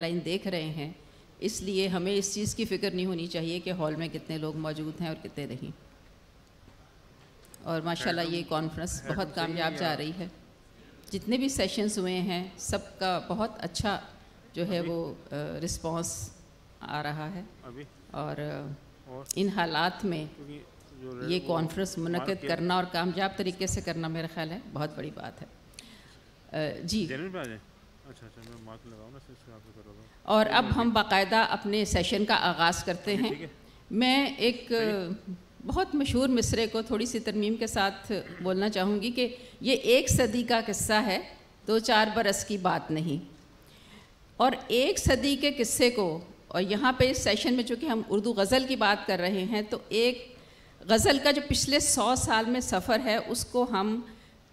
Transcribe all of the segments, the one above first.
Line देख रहे हैं। इसलिए हमें इस चीज़ की फ़िक्र नहीं होनी चाहिए कि हॉल में कितने लोग मौजूद हैं और कितने नहीं। और माशाल्लाह ये कॉन्फ्रेंस बहुत कामयाब जा रही है। जितने भी सेशंस हुए हैं सबका बहुत अच्छा जो है वो रिस्पांस आ रहा है। अभी? और इन हालात में ये कॉन्फ्रेंस मुनद करना और कामयाब तरीके से करना मेरा ख्याल है बहुत बड़ी बात है। जी। अच्छा अच्छा मैं मार्क लगाऊँ ना सिर्फ़ आपको करोगा और अब हम बाकायदा अपने सेशन का आगाज़ करते हैं। मैं एक बहुत मशहूर मिसरे को थोड़ी सी तरमीम के साथ बोलना चाहूँगी कि ये एक सदी का किस्सा है दो चार बरस की बात नहीं। और एक सदी के किस्से को और यहाँ पे इस सेशन में चूँकि हम उर्दू गज़ल की बात कर रहे हैं तो एक गज़ल का जो पिछले सौ साल में सफ़र है उसको हम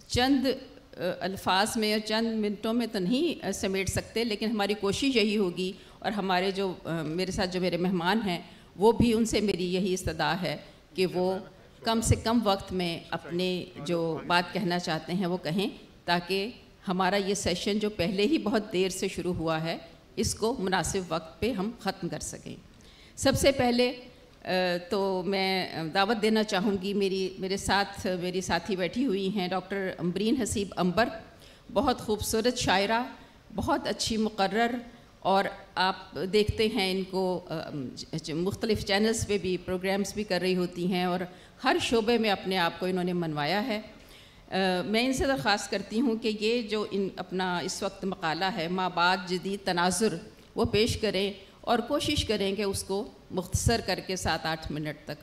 चंद अल्फाज में या चंद मिनटों में तो नहीं समेट सकते, लेकिन हमारी कोशिश यही होगी और हमारे जो मेरे साथ जो मेरे मेहमान हैं, वो भी उनसे मेरी यही इस्तदा है कि वो कम से कम वक्त में अपने जो बात कहना चाहते हैं, वो कहें, ताकि हमारा ये सेशन जो पहले ही बहुत देर से शुरू हुआ है, इसको मुनासिब वक्त पे हम ख़त्म कर सकें। सबसे पहले तो मैं दावत देना चाहूँगी मेरी मेरे साथ मेरी साथी बैठी हुई हैं डॉक्टर अम्बरीन हसीब अंबर। बहुत खूबसूरत शायरा बहुत अच्छी मुकर्रर और आप देखते हैं इनको मुख्तलिफ़ चैनल्स पे भी प्रोग्राम्स भी कर रही होती हैं और हर शोबे में अपने आप को इन्होंने मनवाया है। अ, मैं इनसे दरख्वास्त करती हूँ कि ये जो इन अपना इस वक्त मकाला है माँ बाप जदीद तनाजुर वो पेश करें और कोशिश करें कि उसको मुख्तसर करके सात आठ मिनट तक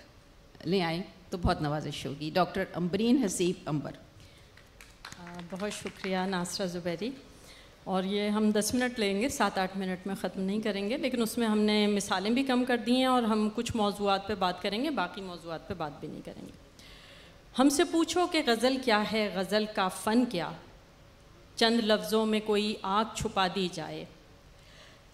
ले आएँ तो बहुत नवाजिश होगी। डॉक्टर अम्बरीन हसीब अंबर। बहुत शुक्रिया नासरा ज़ुबैरी। और ये हम दस मिनट लेंगे, सात आठ मिनट में ख़त्म नहीं करेंगे, लेकिन उसमें हमने मिसालें भी कम कर दी हैं और हम कुछ मौजूद पे बात करेंगे, बाकी मौजूद पे बात भी नहीं करेंगे। हमसे पूछो कि गज़ल क्या है, गज़ल का फ़न क्या? चंद लफ्ज़ों में कोई आग छुपा दी जाए।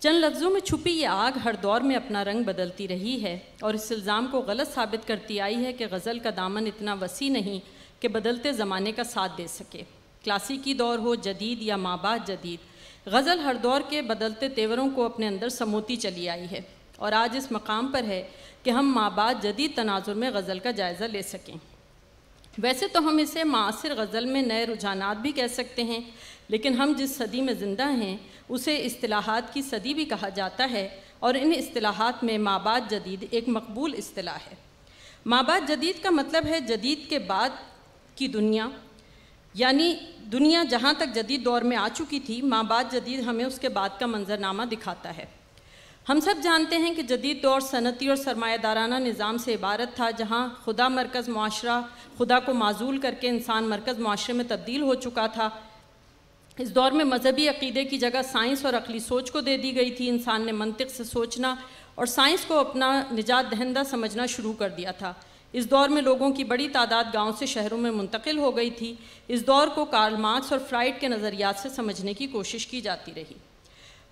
चंद लफ्ज़ों में छुपी ये आग हर दौर में अपना रंग बदलती रही है और इस इल्ज़ाम को गलत साबित करती आई है कि गज़ल का दामन इतना वसी नहीं कि बदलते ज़माने का साथ दे सके। क्लासिकी दौर हो, जदीद या माबाद जदीद, गज़ल हर दौर के बदलते तेवरों को अपने अंदर समोती चली आई है और आज इस मकाम पर है कि हम माबाद जदीद तनाजुर में गज़ल का जायज़ा ले सकें। वैसे तो हम इसे मासिर गज़ल में नए रुझानात भी कह सकते हैं, लेकिन हम जिस सदी में ज़िंदा हैं, उसे इस्तिलाहात की सदी भी कहा जाता है और इन असलाहत में माबाद जदीद एक मकबूल इस्तिलाह है। माबाद जदीद का मतलब है जदीद के बाद की दुनिया, यानी दुनिया जहाँ तक जदीद दौर में आ चुकी थी, माबाद जदीद हमें उसके बाद का मंजरनामा दिखाता है। हम सब जानते हैं कि जदीद दौर सनती और सरमादाराना निज़ाम से इबारत था, जहाँ खुदा मरकज़ माशरा खुदा को माजूल करके इंसान मरकज़ माशरे में तब्दील हो चुका था। इस दौर में मजहबी अकीदे की जगह साइंस और अकली सोच को दे दी गई थी। इंसान ने मंतिक से सोचना और साइंस को अपना निजात दहंदा समझना शुरू कर दिया था। इस दौर में लोगों की बड़ी तादाद गाँव से शहरों में मुंतकिल हो गई थी। इस दौर को कार्ल मार्क्स और फ्राइड के नज़रियात से समझने की कोशिश की जाती रही।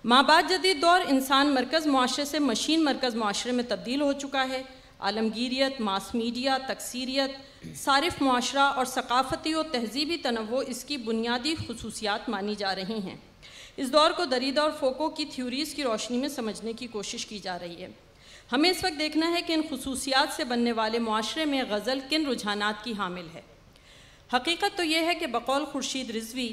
माबाद जदीद दौर इंसान मरकज़ माशरे से मशीन मरकज़ माशरे में तब्दील हो चुका है। आलमगीरियत, मास मीडिया, तकसीरियत, सारिफ माशरा और सकाफ़ती और तहजीबी तनवो इसकी बुनियादी खसूसियात मानी जा रही हैं। इस दौर को दरीदा और फ़ोको की थ्योरीज़ की रोशनी में समझने की कोशिश की जा रही है। हमें इस वक्त देखना है कि इन खसूसियात से बनने वाले माशरे में गज़ल किन रुझानात की हामिल है। हकीकत तो यह है कि बकौल खुर्शीद रिजवी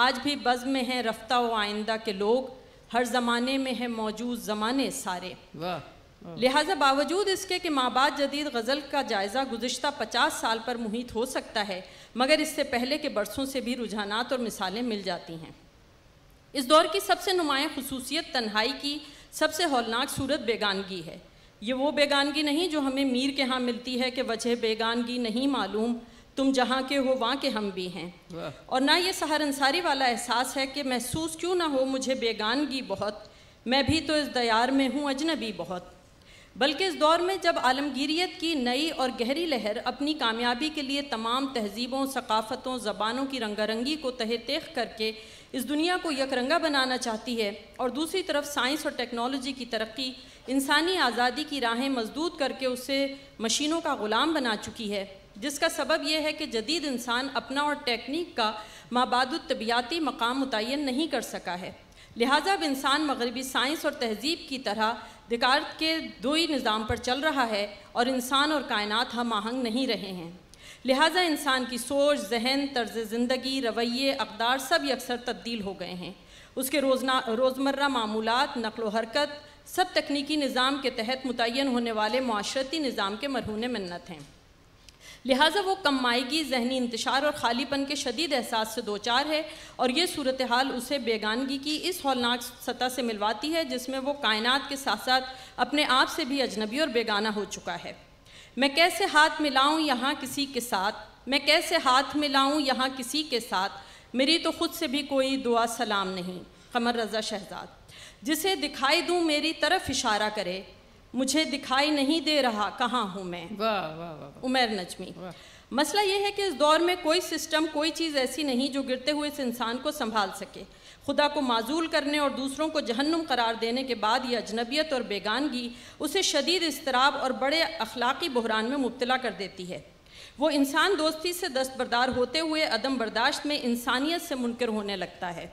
आज भी बज़ में हैं रफ्ता व आइंदा के लोग हर ज़माने में है मौजूद ज़माने सारे। वाह। लिहाजा बावजूद इसके कि माबाद जदीद गज़ल का जायज़ा गुज्त पचास साल पर मुहित हो सकता है मगर इससे पहले के बरसों से भी रुझानात और मिसालें मिल जाती हैं। इस दौर की सबसे नुमाया खसूसियत तन्हाई की सबसे हौलनाक सूरत बेगानगी है। ये वो बेगानगी नहीं जो हमें मीर के यहाँ मिलती है कि वजह बेगानगी नहीं मालूम तुम जहाँ के हो वहाँ के हम भी हैं। और ना ये सहारनसारी वाला एहसास है कि महसूस क्यों ना हो मुझे बेगानगी बहुत। मैं भी तो इस दयार में हूँ अजनबी बहुत। बल्कि इस दौर में जब आलमगीरियत की नई और गहरी लहर अपनी कामयाबी के लिए तमाम तहजीबों सकाफ़तों ज़बानों की रंगारंगी को तह तेख करके इस दुनिया को यकरंगा बनाना चाहती है और दूसरी तरफ़ साइंस और टेक्नोलॉजी की तरक्की इंसानी आज़ादी की राहें मजदूद करके उसे मशीनों का ग़ुलाम बना चुकी है। जिसका सबब यह है कि जदीद इंसान अपना और टेक्निक का माबाद तबियाती मकाम मुतन नहीं कर सका है। लिहाजा अब इंसान मगरबी साइंस और तहजीब की तरह दिकार्त के दो ही निज़ाम पर चल रहा है और इंसान और कायनात हम आहंग नहीं रहे हैं। लिहाजा इंसान की सोच, जहन, तर्ज ज़िंदगी, रवैये, अकदार सब अक्सर तब्दील हो गए हैं। उसके रोजना, रोज़मर्रा मामूलत, नकलो हरकत सब तकनीकी निज़ाम के तहत मुतन होने वाले माशरती निज़ाम के मरहून मन्नत हैं। लिहाजा वो कमाईगी जहनी इंतशार और खालीपन के शदीद एहसास से दो चार है, और ये सूरत हाल उसे बेगानगी की इस हौलनाक सतह से मिलवाती है, जिसमें वो कायनात के साथ साथ अपने आप से भी अजनबी और बेगाना हो चुका है। मैं कैसे हाथ मिलाऊं यहाँ किसी के साथ? मैं कैसे हाथ मिलाऊं यहाँ किसी के साथ? मेरी तो खुद से भी कोई दुआ सलाम नहीं, कमर रज़ा शहजाद। जिसे दिखाई दूँ मेरी तरफ़ इशारा करे मुझे दिखाई नहीं दे रहा कहाँ हूँ मैं। वाह वाह वाह उमर नजमी। मसला यह है कि इस दौर में कोई सिस्टम कोई चीज़ ऐसी नहीं जो गिरते हुए इस इंसान को संभाल सके। खुदा को माजूल करने और दूसरों को जहन्नुम करार देने के बाद यह अजनबियत और बेगानगी उसे शदीद इसतराब और बड़े अखलाकी बहरान में मुबतला कर देती है। वो इंसान दोस्ती से दस्तबरदार होते हुए अदम बर्दाश्त में इंसानियत से मुनकर होने लगता है।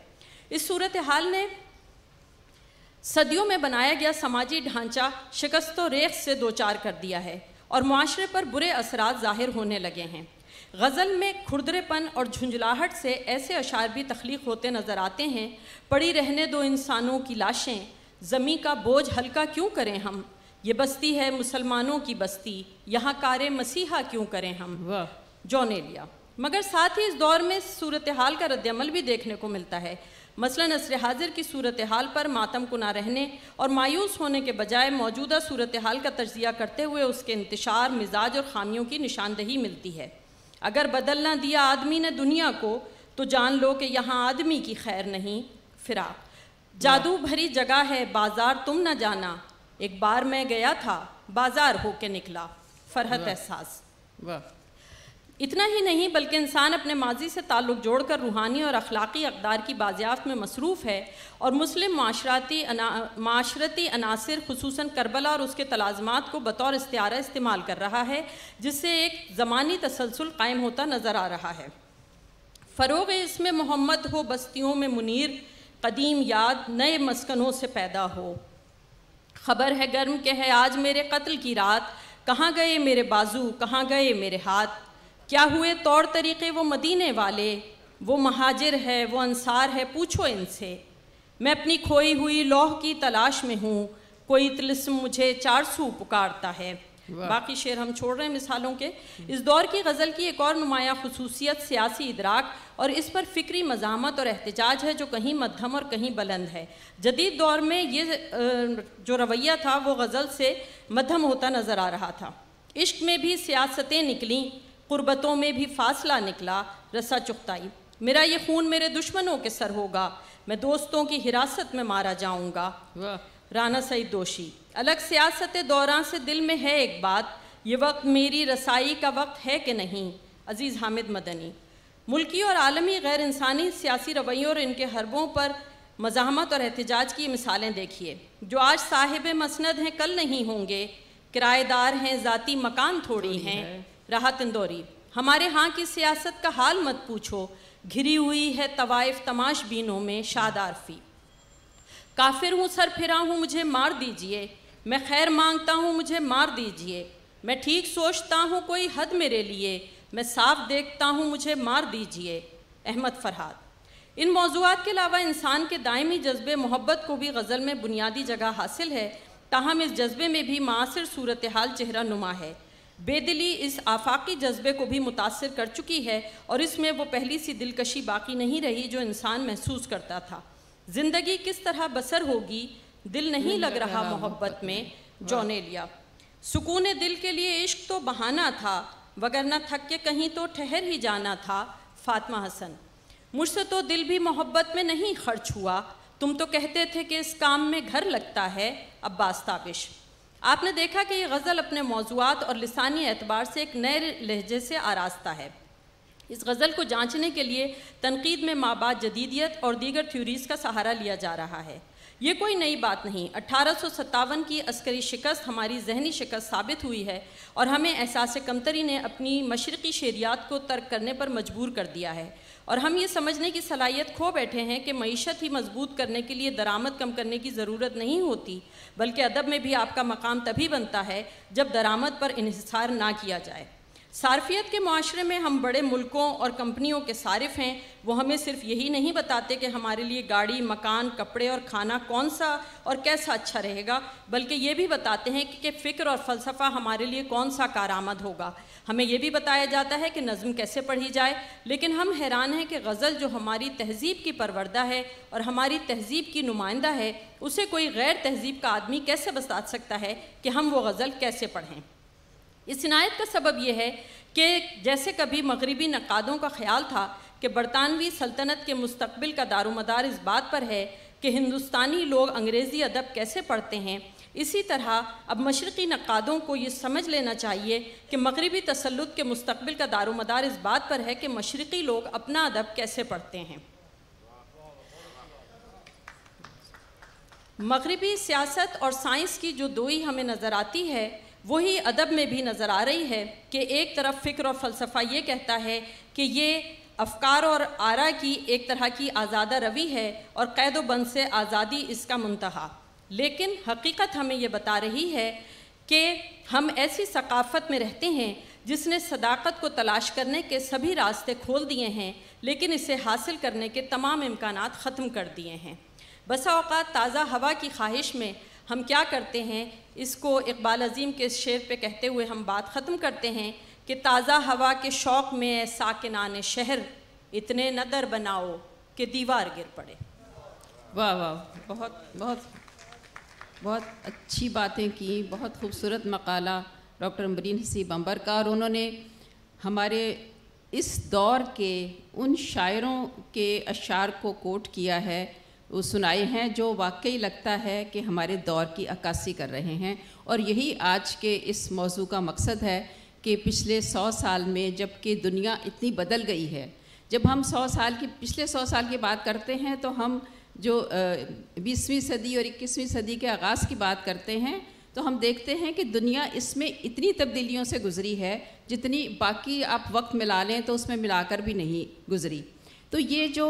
इस सूरत हाल ने सदियों में बनाया गया समाजी ढांचा शिकस्त रेख से दो चार कर दिया है और माशरे पर बुरे असरात ज़ाहिर होने लगे हैं। गज़ल में खुरदरेपन और झुंझलाहट से ऐसे अशार भी तख्लीक होते नज़र आते हैं पड़ी रहने दो इंसानों की लाशें ज़मी का बोझ हल्का क्यों करें हम? ये बस्ती है मुसलमानों की बस्ती यहाँ कार मसीहा क्यों करें हम? वाह। जौनेलिया मगर साथ ही इस दौर में सूरत हाल का रद्दमल भी देखने को मिलता है। मसलन असर हाजिर की सूरत हाल पर मातम को ना रहने और मायूस होने के बजाय मौजूदा सूरत हाल का तजिया करते हुए उसके इंतशार मिजाज और खामियों की निशानदही मिलती है। अगर बदलना दिया आदमी ने दुनिया को तो जान लो कि यहाँ आदमी की खैर नहीं फिराक। जादू भरी जगह है बाज़ार तुम न जाना। एक बार मैं गया था बाज़ार होके निकला। फरहत एहसास। वाह। इतना ही नहीं बल्कि इंसान अपने माजी से ताल्लुक़ जोड़कर रूहानी और अखलाकी अकदार की बाजियाफ्त में मसरूफ़ है और मुस्लिम माशराती अना, माशरती अनासर खसूस करबला और उसके तलाज़मात को बतौर इस्तारा इस्तेमाल कर रहा है जिससे एक ज़मानी तसलसल कायम होता नज़र आ रहा है। फ़रोग इसमें मोहम्मद हो बस्तियों में मुनीर कदीम याद नए मस्कनों से पैदा हो। खबर है गर्म के है आज मेरे कत्ल की रात कहाँ गए मेरे बाजू कहाँ गए मेरे हाथ? क्या हुए तौर तरीक़े वो मदीने वाले? वो महाजिर है वो अंसार है पूछो इनसे। मैं अपनी खोई हुई लौह की तलाश में हूँ। कोई तिलस्म मुझे चार सू पुकारता है। बाकी शेर हम छोड़ रहे हैं मिसालों के। इस दौर की गज़ल की एक और नुमाया खसूसियत सियासी इदराक और इस पर फ़िक्री मजामत और एहतजाज है जो कहीं मध्यम और कहीं बुलंद है। जदीद दौर में ये जो रवैया था वो गज़ल से मध्यम होता नज़र आ रहा था। इश्क में भी सियासतें निकलीं। क़ुरबतों में भी फासला निकला रसा चुखताई मेरा ये खून मेरे दुश्मनों के सर होगा मैं दोस्तों की हिरासत में मारा जाऊँगा। राना सईद दोषी अलग सियासत दौरान से दिल में है एक बात ये वक्त मेरी रसाई का वक्त है कि नहीं? अज़ीज़ हामिद मदनी मुल्की और आलमी गैर इंसानी सियासी रवैयों और इनके हरबों पर मजामत और एहतजाज की मिसालें देखिए। जो आज साहिब मसनद हैं कल नहीं होंगे। किराएदार हैं ज़ाती मकान थोड़ी हैं। राहत इंदौरी हमारे यहाँ की सियासत का हाल मत पूछो। घिरी हुई है तवाइफ तमाश बीनों में शादारफी काफिर हूँ सर फिरा हूँ, मुझे मार दीजिए। मैं खैर माँगता हूँ, मुझे मार दीजिए। मैं ठीक सोचता हूँ, कोई हद मेरे लिए। मैं साफ़ देखता हूँ, मुझे मार दीजिए। अहमद फरहाद। इन मौजूद के अलावा इंसान के दायमी जज्बे मोहब्बत को भी गज़ल में बुनियादी जगह हासिल है। ताहम इस जज्बे में भी मासर सूरत हाल चेहरा नुमा है। बेदिली इस आफाकी जज्बे को भी मुतासर कर चुकी है और इसमें वो पहली सी दिलकशी बाकी नहीं रही जो इंसान महसूस करता था। ज़िंदगी किस तरह बसर होगी, दिल नहीं लग रहा मोहब्बत में, जौने लिया। सुकून दिल के लिए इश्क तो बहाना था वगरना थक के कहीं तो ठहर ही जाना था, फातिमा हसन। मुझसे तो दिल भी मोहब्बत में नहीं खर्च हुआ, तुम तो कहते थे कि इस काम में घर लगता है, अब्बास ताबिश। आपने देखा कि ये गज़ल अपने मौजूद और लसानी एतबार से एक नए लहजे से आरास्ता है। इस गज़ल को जांचने के लिए तनकीद में माबाद जदीदियत और दीगर थ्योरीज़ का सहारा लिया जा रहा है। ये कोई नई बात नहीं अट्ठारह की अस्करी शिकस्त हमारी जहनी शिकस्त साबित हुई है और हमें एहसास कमतरी ने अपनी मशरक़ी शेरियात को तर्क करने पर मजबूर कर दिया है। और हम ये समझने की सलाहियत खो बैठे हैं कि मीशत ही मज़बूत करने के लिए दरामद कम करने की ज़रूरत नहीं होती बल्कि अदब में भी आपका मकाम तभी बनता है जब दरामद पर इहिसार ना किया जाए। सार्फियत के माशरे में हम बड़े मुल्कों और कंपनियों के सारिफ हैं वो हमें सिर्फ़ यही नहीं बताते कि हमारे लिए गाड़ी मकान कपड़े और खाना कौन सा और कैसा अच्छा रहेगा बल्कि ये भी बताते हैं कि, कि फ़िक्र और फ़लसफ़ा हमारे लिए कौन सा कारामद होगा। हमें यह भी बताया जाता है कि नज़म कैसे पढ़ी जाए, लेकिन हम हैरान हैं कि गज़ल जो हमारी तहज़ीब की परवरदा है और हमारी तहज़ीब की नुमाइंदा है, उसे कोई गैर तहज़ीब का आदमी कैसे बता सकता है कि हम वो गज़ल कैसे पढ़ें? इस इनायत का सबब यह है कि जैसे कभी मगरबी नक़ादों का ख्याल था कि बरतानवी सल्तनत के मुस्तबिल का दारोमदार इस बात पर है कि हिंदुस्तानी लोग अंग्रेज़ी अदब कैसे पढ़ते हैं इसी तरह अब मशरक़ी नक़ादों को ये समझ लेना चाहिए कि मगरबी तसलुत के मुस्तबिल का दारोमदार इस बात पर है कि मशरक़ी लोग अपना अदब कैसे पढ़ते हैं। मगरबी सियासत और साइंस की जो दोई हमें नज़र आती है, वही अदब में भी नज़र आ रही है कि एक तरफ़ फ़िक्र और फ़लसफ़ा ये कहता है कि ये अफकार और आरा की एक तरह की आज़ादा रवि है और कैद बंद से आज़ादी इसका मुंतहा। लेकिन हकीकत हमें ये बता रही है कि हम ऐसी सकाफ़त में रहते हैं जिसने सदाकत को तलाश करने के सभी रास्ते खोल दिए हैं, लेकिन इसे हासिल करने के तमाम इम्कान ख़त्म कर दिए हैं। बसा ताज़ा हवा की ख्वाहिश में हम क्या करते हैं, इसको इकबाल अज़ीम के शेर पे कहते हुए हम बात ख़त्म करते हैं कि ताज़ा हवा के शौक़ में साकिनान शहर इतने नदर बनाओ कि दीवार गिर पड़े। वाह वाह, बहुत बहुत बहुत अच्छी बातें की, बहुत खूबसूरत मकाला डॉक्टर अम्बरीन हसीब अंबर का और उन्होंने हमारे इस दौर के उन शायरों के अशार को कोट किया है, वो सुनाए हैं, जो वाकई लगता है कि हमारे दौर की अक्सी कर रहे हैं। और यही आज के इस मौजू का मकसद है कि पिछले सौ साल में जबकि दुनिया इतनी बदल गई है, जब हम सौ साल की, पिछले सौ साल की बात करते हैं तो हम जो बीसवीं सदी और इक्कीसवीं सदी के आगाज़ की बात करते हैं तो हम देखते हैं कि दुनिया इसमें इतनी तब्दीलियों से गुज़री है, जितनी बाकी आप वक्त मिला लें तो उसमें मिलाकर भी नहीं गुज़री। तो ये जो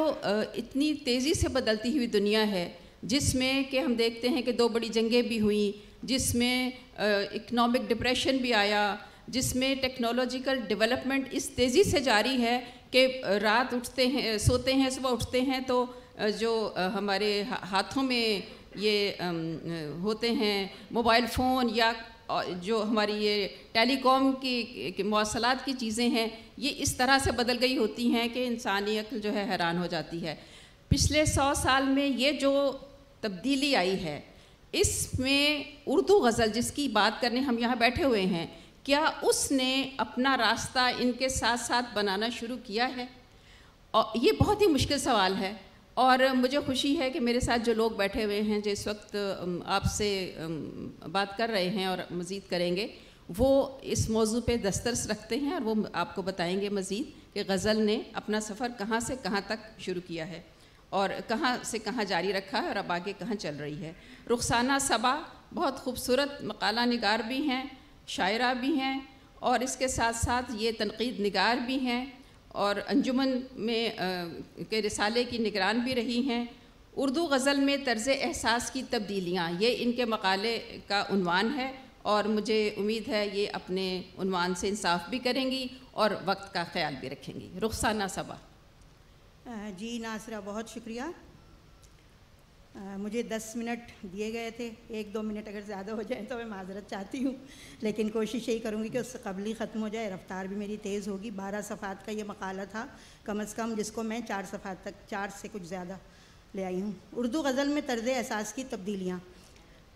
इतनी तेज़ी से बदलती हुई दुनिया है, जिसमें कि हम देखते हैं कि दो बड़ी जंगें भी हुई, जिसमें इकनॉमिक डिप्रेशन भी आया, जिसमें टेक्नोलॉजिकल डेवलपमेंट इस तेज़ी से जारी है कि रात उठते हैं, सोते हैं, सुबह उठते हैं तो जो हमारे हाथों में ये होते हैं, मोबाइल फ़ोन या जो हमारी ये टेलीकॉम की मौसलात की चीज़ें हैं, ये इस तरह से बदल गई होती हैं कि इंसानी अक्ल जो है हैरान हो जाती है। पिछले सौ साल में ये जो तब्दीली आई है, इसमें उर्दू गज़ल जिसकी बात करने हम यहाँ बैठे हुए हैं, क्या उसने अपना रास्ता इनके साथ साथ बनाना शुरू किया है? और ये बहुत ही मुश्किल सवाल है। और मुझे खुशी है कि मेरे साथ जो लोग बैठे हुए हैं जो इस वक्त आपसे बात कर रहे हैं और मज़ीद करेंगे, वो इस मौजू पे दस्तरस रखते हैं और वो आपको बताएँगे मज़ीद कि गज़ल ने अपना सफ़र कहाँ से कहाँ तक शुरू किया है और कहाँ से कहाँ जारी रखा है और अब आगे कहाँ चल रही है। रुखसाना सबा बहुत खूबसूरत मकाला निगार भी हैं, शायरा भी हैं और इसके साथ साथ ये तनकीद निगार भी हैं। और अंजुमन में के रिसाले की निगरान भी रही हैं। उर्दू गज़ल में तर्ज एहसास की तब्दीलियाँ, ये इनके मकाले का उनवान है और मुझे उम्मीद है ये अपने उनवान से इंसाफ भी करेंगी और वक्त का ख्याल भी रखेंगी। रुखसाना सबा जी नासरा बहुत शुक्रिया। मुझे दस मिनट दिए गए थे। एक दो मिनट अगर ज़्यादा हो जाए तो मैं माजरत चाहती हूँ। लेकिन कोशिश यही करूँगी कि उससे कबल ख़त्म हो जाए। रफ़्तार भी मेरी तेज़ होगी। बारह सफ़ात का ये मकाला था, कम अज़ कम, जिसको मैं चार सफ़ात तक, चार से कुछ ज़्यादा ले आई हूँ। उर्दू गज़ल में तर्ज एहसास की तब्दीलियाँ।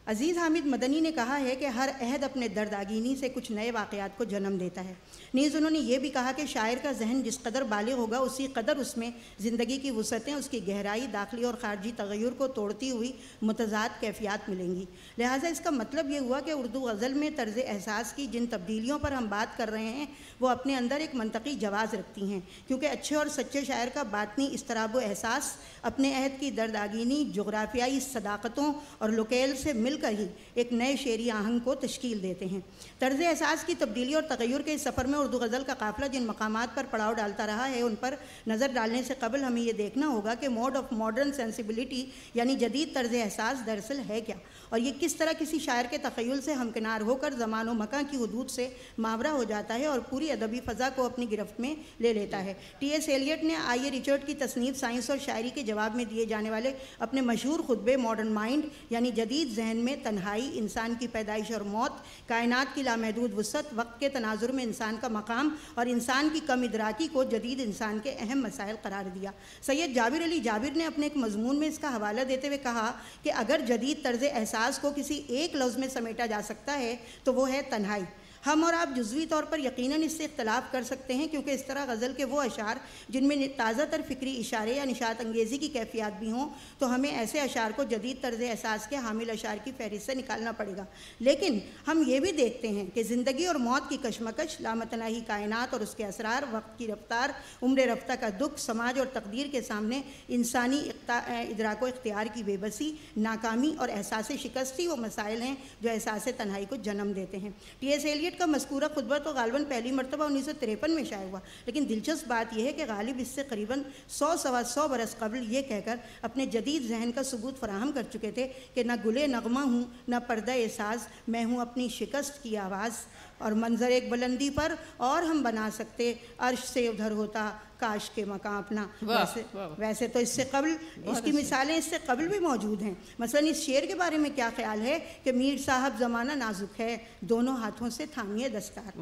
अज़ीज़ हामिद मदनी ने कहा है कि हर अहद अपने दर्द दर्दागिनी से कुछ नए वाक़ात को जन्म देता है। नीज़ उन्होंने ये भी कहा कि शायर का जहन जिस कदर बालिग होगा, उसी कदर उसमें ज़िंदगी की वसतें, उसकी गहराई, दाखिली और ख़ारजी तगैर को तोड़ती हुई मतजाद कैफियत मिलेंगी। लिहाजा इसका मतलब ये हुआ कि उर्दू गज़ल में तर्ज एहसास की जिन तब्दीलियों पर हम बात कर रहे हैं, वो अपने अंदर एक मनतकी जवाज़ रखती हैं, क्योंकि अच्छे और सच्चे शायर का बातनी इसतराब एहसास अपने अहद की दर्दागिनी जोग्राफियाई सदाकतों और लोकेल से मिल मिलकर ही एक नए शेरी आहंग को तश्कील देते हैं। तर्ज एहसास की तब्दीली और तगैर के इस सफ़र में उर्दू गज़ल का काफ़िला जिन मकाम पर पड़ाव डालता रहा है, उन पर नज़र डालने से कबल हमें ये देखना होगा कि मोड ऑफ़ मॉडर्न सेंसिबिलिटी यानी जदीद तर्ज एहसास दरअसल है क्या? और ये किस तरह किसी शायर के तखयल से हमकिनार होकर ज़मान मका की हदूद से मावरा हो जाता है और पूरी अदबी फ़ज़ा को अपनी गिरफ्त में ले लेता है। टी एस एलियट ने आई ए रिचर्ड की तसनीफ साइंस और शायरी के जवाब में दिए जाने वाले अपने मशहूर खुतबे मॉडर्न माइंड यानी जदीद जहन में तन्हाई, इंसान की पैदाइश और मौत, कायनात की लामहदूद वसत, वक्त के तनाजुर में इंसान का मकाम और इंसान की कम इदराकी को जदीद इंसान के अहम मसाइल करार दिया। सैयद जाविर अली जाबिर ने अपने एक मजमून में इसका हवाला देते हुए कहा कि अगर जदीद तर्ज एहसास को किसी एक लफ्ज़ में समेटा जा सकता है तो वह है तन्हाई। हम और आप जुजवी तौर पर यकीनन इससे इख्तलाफ कर सकते हैं, क्योंकि इस तरह गज़ल के वो अशार, जिनमें ताज़ा तर फ़िक्री इशारे या निशात अंगेज़ी की कैफियत भी हों तो हमें ऐसे अशार को जदीद तर्ज एहसास के हामिल अशार की फहरिस्त से निकालना पड़ेगा। लेकिन हम ये भी देखते हैं कि ज़िंदगी और मौत की कशमकश, लामतनाही कायनात और उसके असरार, वक्त की रफ्तार, उम्र रफ्ता का दुख, समाज और तकदीर के सामने इंसानी इदराक इख्तियार की बेबसी, नाकामी और एहसास शिकस्ती वो मसाइल हैं, जो एहसास तनहाई को जन्म देते हैं। टी एस एलियट का मस्कूरा खुतबा तो गालबन पहली मरतबा उन्नीस सौ तिरपन में शायद हुआ। लेकिन दिलचस्प बात यह है कि गालिब इससे करीबन सौ, सवा सौ बरस कबल ये कहकर अपने जदीद जहन का सबूत फराहम कर चुके थे कि ना गुले नगमा हूँ, ना पर्दा एसाज, मैं हूँ अपनी शिकस्त की आवाज़। और मंजर एक बुलंदी पर और हम बना सकते, अर्श से उधर होता काश के मकाम अपना। वैसे वैसे तो इससे कबल इसकी मिसालें इससे कबल भी मौजूद हैं। मसलन इस शेर के बारे में क्या ख्याल है कि मीर साहब ज़माना नाजुक है दोनों हाथों से थामिए दस्तार।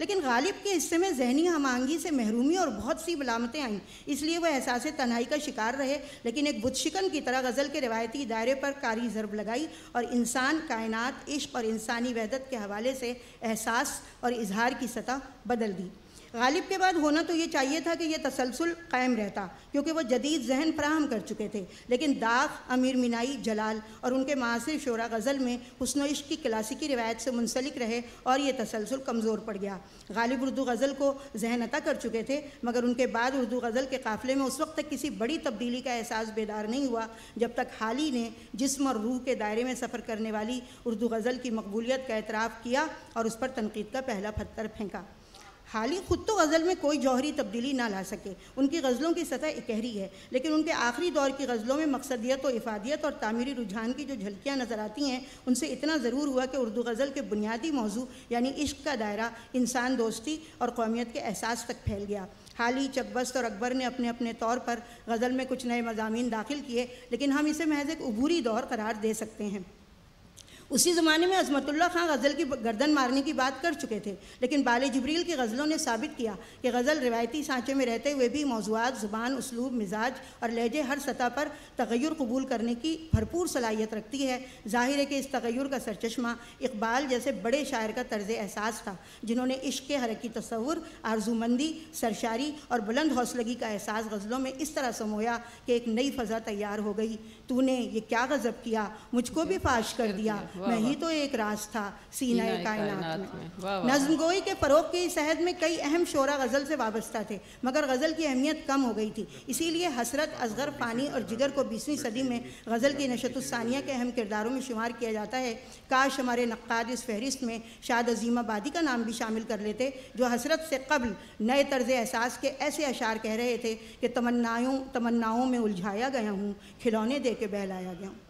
लेकिन गालिब के हिस्से में जहनी हमांगी से महरूमी और बहुत सी बलामतें आईं इसलिए वह एहसास तनहाई का शिकार रहे लेकिन एक बुदशिकन की तरह गज़ल के रिवायती दायरे पर कारी ज़रब लगाई और इंसान कायनात इश्क और इंसानी वहदत के हवाले से एहसास और इजहार की सतह बदल दी। गालिब के बाद होना तो ये चाहिए था कि ये तसलसल कायम रहता, क्योंकि वो जदीद जहन फ्राहम कर चुके थे। लेकिन दाग अमीर मिनाई, जलाल और उनके मासिर शोरा गज़ल में हुसन इश्क की क्लासिकी रिवायत से मुंसलिक रहे और ये तसलसल कमज़ोर पड़ गया। गालिब उर्दू गज़ल को जहन अता कर चुके थे, मगर उनके बाद उर्दू गज़ल के काफ़िले में उस वक्त तक किसी बड़ी तब्दीली का एहसास बेदार नहीं हुआ, जब तक हाल ही ने जिसम और रूह के दायरे में सफ़र करने वाली उर्दू गज़ल की मकबूलियत का एतराफ़ किया और उस पर तनकीद का पहला पत्थर फेंका। हाल ही खुद तो गज़ल में कोई जौहरी तब्दीली ना ला सके। उनकी गज़लों की सतह एकहरी है, लेकिन उनके आखिरी दौर की गज़लों में मकसदियत और इफादियत और तामीरी रुझान की जो झलकियाँ नज़र आती हैं, उनसे इतना ज़रूर हुआ कि उर्दू गज़ल के बुनियादी मौजू, यानी इश्क का दायरा, इंसान दोस्ती और कौमियत के एहसास तक फैल गया। हाल ही चकबस्त और अकबर ने अपने अपने तौर पर गज़ल में कुछ नए मजामी दाखिल किए, लेकिन हम इसे महज एक अबूरी दौर करार दे सकते हैं। उसी ज़माने में अजमतुल्ला खां गज़ल की गर्दन मारने की बात कर चुके थे, लेकिन बाल जबरील की गज़लों ने साबित किया कि गज़ल रिवायती सांचे में रहते हुए भी मौजूद ज़ुबान, उसलूब, मिजाज और लहजे हर सतह पर तगैर कबूल करने की भरपूर सलाहियत रखती है। ज़ाहिर है कि इस तगैर का सरचश्मा इकबाल जैसे बड़े शायर का तर्ज एहसास था, जिन्होंने इश्क के हरकी तस्वुर, आरजूमंदी, सरशारी और बुलंद हौसलगी का एहसास गज़लों में इस तरह समोया कि एक नई फ़ज़ा तैयार हो गई। तूने ये क्या गज़ब किया? मुझको भी फाश कर दिया। मैं ही तो एक राज था सीना कायनात में। नज्म गोई के फ़रोग की सहद में कई अहम शोरा गज़ल से वाबस्ता थे मगर गज़ल की अहमियत कम हो गई थी। इसीलिए हसरत असगर फ़ानी और जिगर को बीसवीं सदी में गज़ल की नशतुस्सानिया के अहम किरदारों में शुमार किया जाता है। काश हमारे नक्काद इस फहरिस्त में शाद अजीम आबादी का नाम भी शामिल कर लेते जो हसरत से कबल नए तर्ज एहसास के ऐसे अशार कह रहे थे कि तमन्नाओं तमन्नाओं में उलझाया गया हूँ खिलौने दे के बहलाया गया हूँ।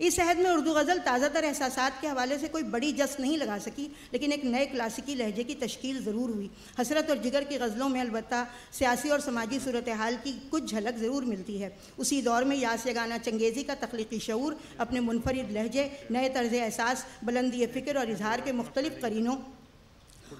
इस शहद में उर्दू गज़ल ताज़ातर एहसास के हवाले से कोई बड़ी जस नहीं लगा सकी, लेकिन एक नए क्लासिकी लहजे की तश्कील ज़रूर हुई। हसरत और जिगर की गज़लों में अलबत् सियासी और समाजी सूरत हाल की कुछ झलक ज़रूर मिलती है। उसी दौर में यास गाना चंगेज़ी का तख्लीकी शूर अपने मुनफरद लहजे, नए तर्ज एहसास बुलंदी फ़िक्र और इजहार के मुख्तलिफ़ करीनों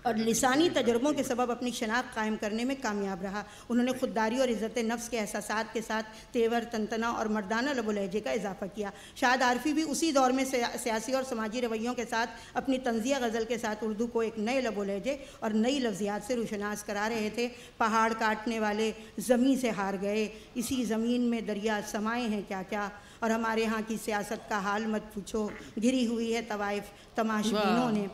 और लसानी तजर्बों के सबब अपनी शनाख्त कायम करने में कामयाब रहा। उन्होंने खुददारी और इज़्ज़त नफ्स के एहसास के साथ तेवर तनतना और मर्दाना लबो लहजे का इजाफा किया। शायद आरफी भी उसी दौर में सियासी और समाजी रवैयों के साथ अपनी तंजिया गज़ल के साथ उर्दू को एक नए लबो लहजे और नई लफ्जियात से रोशनास करा रहे थे। पहाड़ काटने वाले ज़मीन से हार गए। इसी ज़मीन में दरिया समाए हैं क्या क्या और हमारे यहाँ की सियासत का हाल मत पूछो। घिरी हुई है तवाइफ तमाशबीनों ने।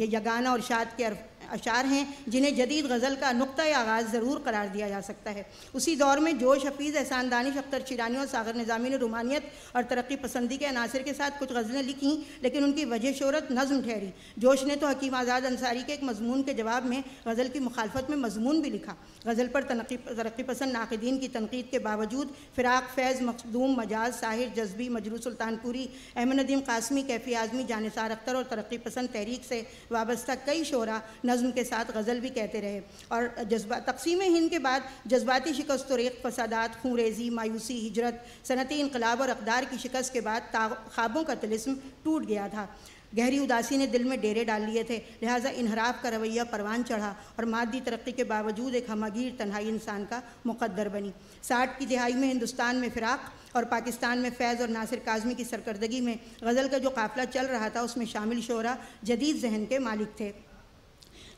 ये यगाना और शाद के अशार हैं, जिन्हें जदीद गज़ल का नुक्ता आगाज़ ज़रूर करार दिया जा सकता है। उसी दौर में जोश, हफीज़ एहसान दानिश अख्तर शिरानी और सागर निज़ामी ने रुमानियत और तरक्की पसंदी के अनासर के साथ कुछ गज़लें लिखीं, लेकिन उनकी वजह शहरत नज़म ठहरी। जोश ने तो हकीम आज़ाद अंसारी के एक मजमून के जवाब में गज़ल की मुखालफत में मजमून भी लिखा। गज़ल पर तरक्की पसंद नाकदीन की तनकीद के बावजूद फ़िराक, फैज़, मखदूम, मजाज, साहिर, जज्बी, मजरू सुल्तानपुरी अहमद नदीम कासमी, कैफी आज़मी, जानसार अख्तर और तरक्की पसंद तहरीक से वाबस्ता कई शोरा नज़म के साथ गज़ल भी कहते रहे। और जज्बा, तकसीम हिंद के बाद जज्बाती शिकस्त रेख फसादात खूरेजी मायूसी हिजरत, सनती इनकलाब और अकदार की शिकस्त के बाद ख्वाबों का तिलस्म टूट गया था। गहरी उदासी ने दिल में डेरे डाल लिए थे, लिहाजा इनहराफ का रवैया परवान चढ़ा और मादी तरक्की के बावजूद एक हमगीर तन्हाई इंसान का मुकद्दर बनी। साठ की दिहाई में हिंदुस्तान में फ़िराक और पाकिस्तान में फैज़ और नासिर काजमी की सरकर्दगी में गज़ल का जो काफ़िला चल रहा था, उसमें शामिल शोरा जदीद जहन के मालिक थे।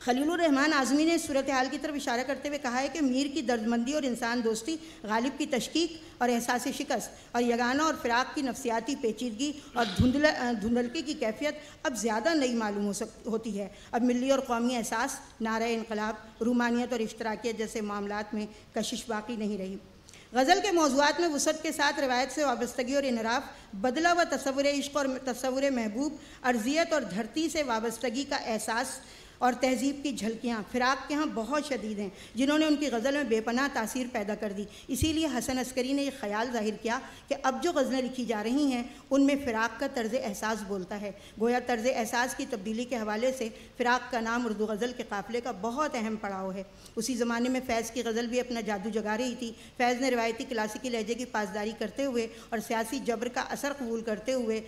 रहमान आज़मी ने सूरत हाल की तरफ़ इशारा करते हुए कहा है कि मीर की दर्दमंदी और इंसान दोस्ती, गालिब की तशकीक और एहसास शिकस्त और यगाना और फ़िराक की नफसियाती पेचीदगी और धुंधल धुंधलकी की कैफियत अब ज़्यादा नई मालूम हो सक, होती है। अब मिली और कौमी एहसास, नारा इनकलाब, रूमानियत और इश्तराकियत जैसे मामला में कशिश बाकी नहीं रही। गज़ल के मौजूद में वसत के साथ रवायत से वाबस्तगी और इनराफ, बदला व तस्वुर इश्क और तस्वुर महबूब अर्जियत और धरती से वाबस्तगी का एहसास और तहजीब की झलकियाँ, फ़िराक के यहाँ बहुत शदीद हैं, जिन्होंने उनकी गज़ल में बेपनाह तासीर पैदा कर दी। इसीलिए हसन अस्करी ने यह ख्याल ज़ाहिर किया कि अब जो गज़लें लिखी जा रही हैं, उनमें फ़िराक का तर्ज एहसास बोलता है। गोया तर्ज एहसास की तब्दीली के हवाले से फ़िराक का नाम उर्दू गज़ल के काफ़िले का बहुत अहम पड़ाव है। उसी ज़माने में फ़ैज़ की गज़ल भी अपना जादू जगा रही थी। फ़ैज़ ने रवायती क्लासिकी लहजे की पासदारी करते हुए और सियासी जबर का असर कबूल करते हुए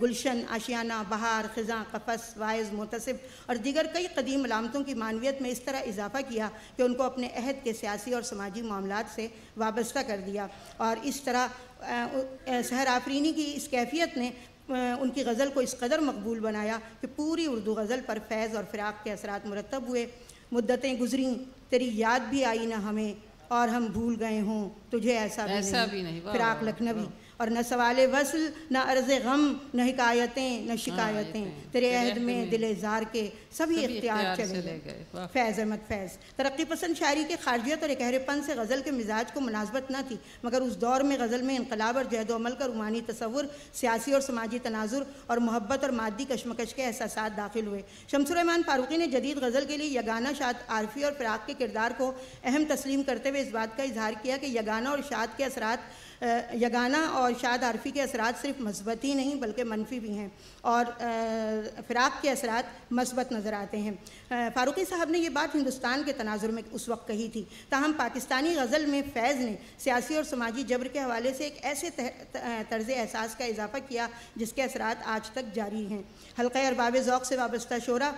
गुलशन, आशियाना, बहार, ख़ज़ा, कफस, वायज़ मुतसिब और दीगर कई कदीम अलामतों की मानवियत में इस तरह इजाफा किया कि उनको अपने अहद के सियासी और समाजी मामला से वाबस्ता कर दिया। और इस तरह शहर आफरीनी की इस कैफियत ने उनकी गज़ल को इस कदर मकबूल बनाया कि पूरी उर्दू गज़ल पर फैज़ और फ़िराक के असरात मुरतब हुए। मुद्दतें गुजरी तेरी याद भी आई ना हमें और हम भूल गए हों तुझे ऐसा ऐसा भी नहीं, भी नहीं फ़िराक लखनवी और न सवाल वसल न अर्ज़ गम न हिकायतें न शिकायतें। तेरे अहद में दिल जार के सभी इख्तियार चले गए। फैज़ अहमद फैज़। तरक्की पसंद शायरी के खारजियत और एकहरेपन से गज़ल के मिजाज को मुनासबत न थी मगर उस दौर में गज़ल में इनकलाब और जहदोमल का रूमानी तस्वुर सियासी और समाजी तनाजुर और मोहब्बत और मादी कशमकश के एहसास दाखिल हुए। शमसुरमान फ़ारूकी ने जदीद गज़ल के लिए यगाना शाद आरफी और फ़िराक के किरदार को अहम तस्लीम करते हुए इस बात का इजहार किया कि यगाना और शाद के असरात यगाना और शाद आरफी के असरात सिर्फ़ मस्बत ही नहीं, बल्कि मनफी भी हैं। और फ़िराक के असरात मस्बत नज़र आते हैं। फ़ारूकी साहब ने यह बात हिंदुस्तान के तनाजुर में उस वक्त कही थी। ताहम पाकिस्तानी गज़ल में फैज़ ने सियासी और समाजी जबर के हवाले से एक ऐसे तर्ज एहसास का इजाफ़ा किया, जिसके असरात आज तक जारी हैं। हल्का अरबाब ज़ौक़ से वाबस्ता शोरा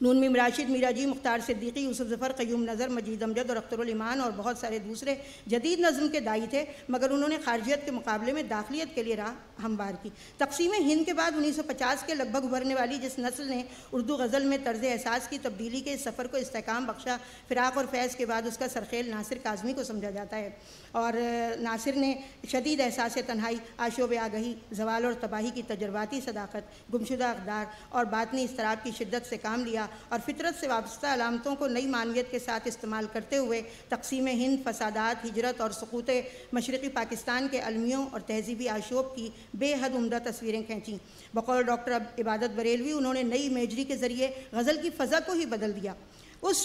नून मीम राशिद मीरा जी मुख्तार सिद्दीकी, यूसुफ ज़फ़र, क़यूम नज़र, मजीद अमजद और अख्तरमान और बहुत सारे दूसरे जदीद नज़म के दाई थे, मगर उन्होंने खारजियत के मुकाबले में दाखिलियत के लिए राह हमवार की। तकसीम हिंद के बाद उन्नीस सौ पचास के लगभग उभरने वाली जिस नस्ल ने उर्दू गज़ल में तर्ज एहसास की, तब्दीली के इस सफ़र को इसकाम बख्शा फ़िराक और फैज़ के बाद उसका सरखेल नासिर काजमी को समझा जाता है। और नासिर ने शदीद एहसास तनहाई आशोब आगही जवाल और तबाही की तजर्बाती सदाकत, गुमशुदा अकदार और बातनी इसतराब की शिद्दत से काम लिया और फितरत से वाबस्ता अलामतों को नई मानवियत के साथ इस्तेमाल करते हुए तकसीम हिंद, फसादात, हिजरत और सकूत मशरक़ी पाकिस्तान के अलमियों और तहजीबी आशोब की बेहद उमदा तस्वीरें खींची। बकौल डॉक्टर इबादत बरेलवी, उन्होंने नई मेजरी के ज़रिए गज़ल की फ़ज़ा को ही बदल दिया। उस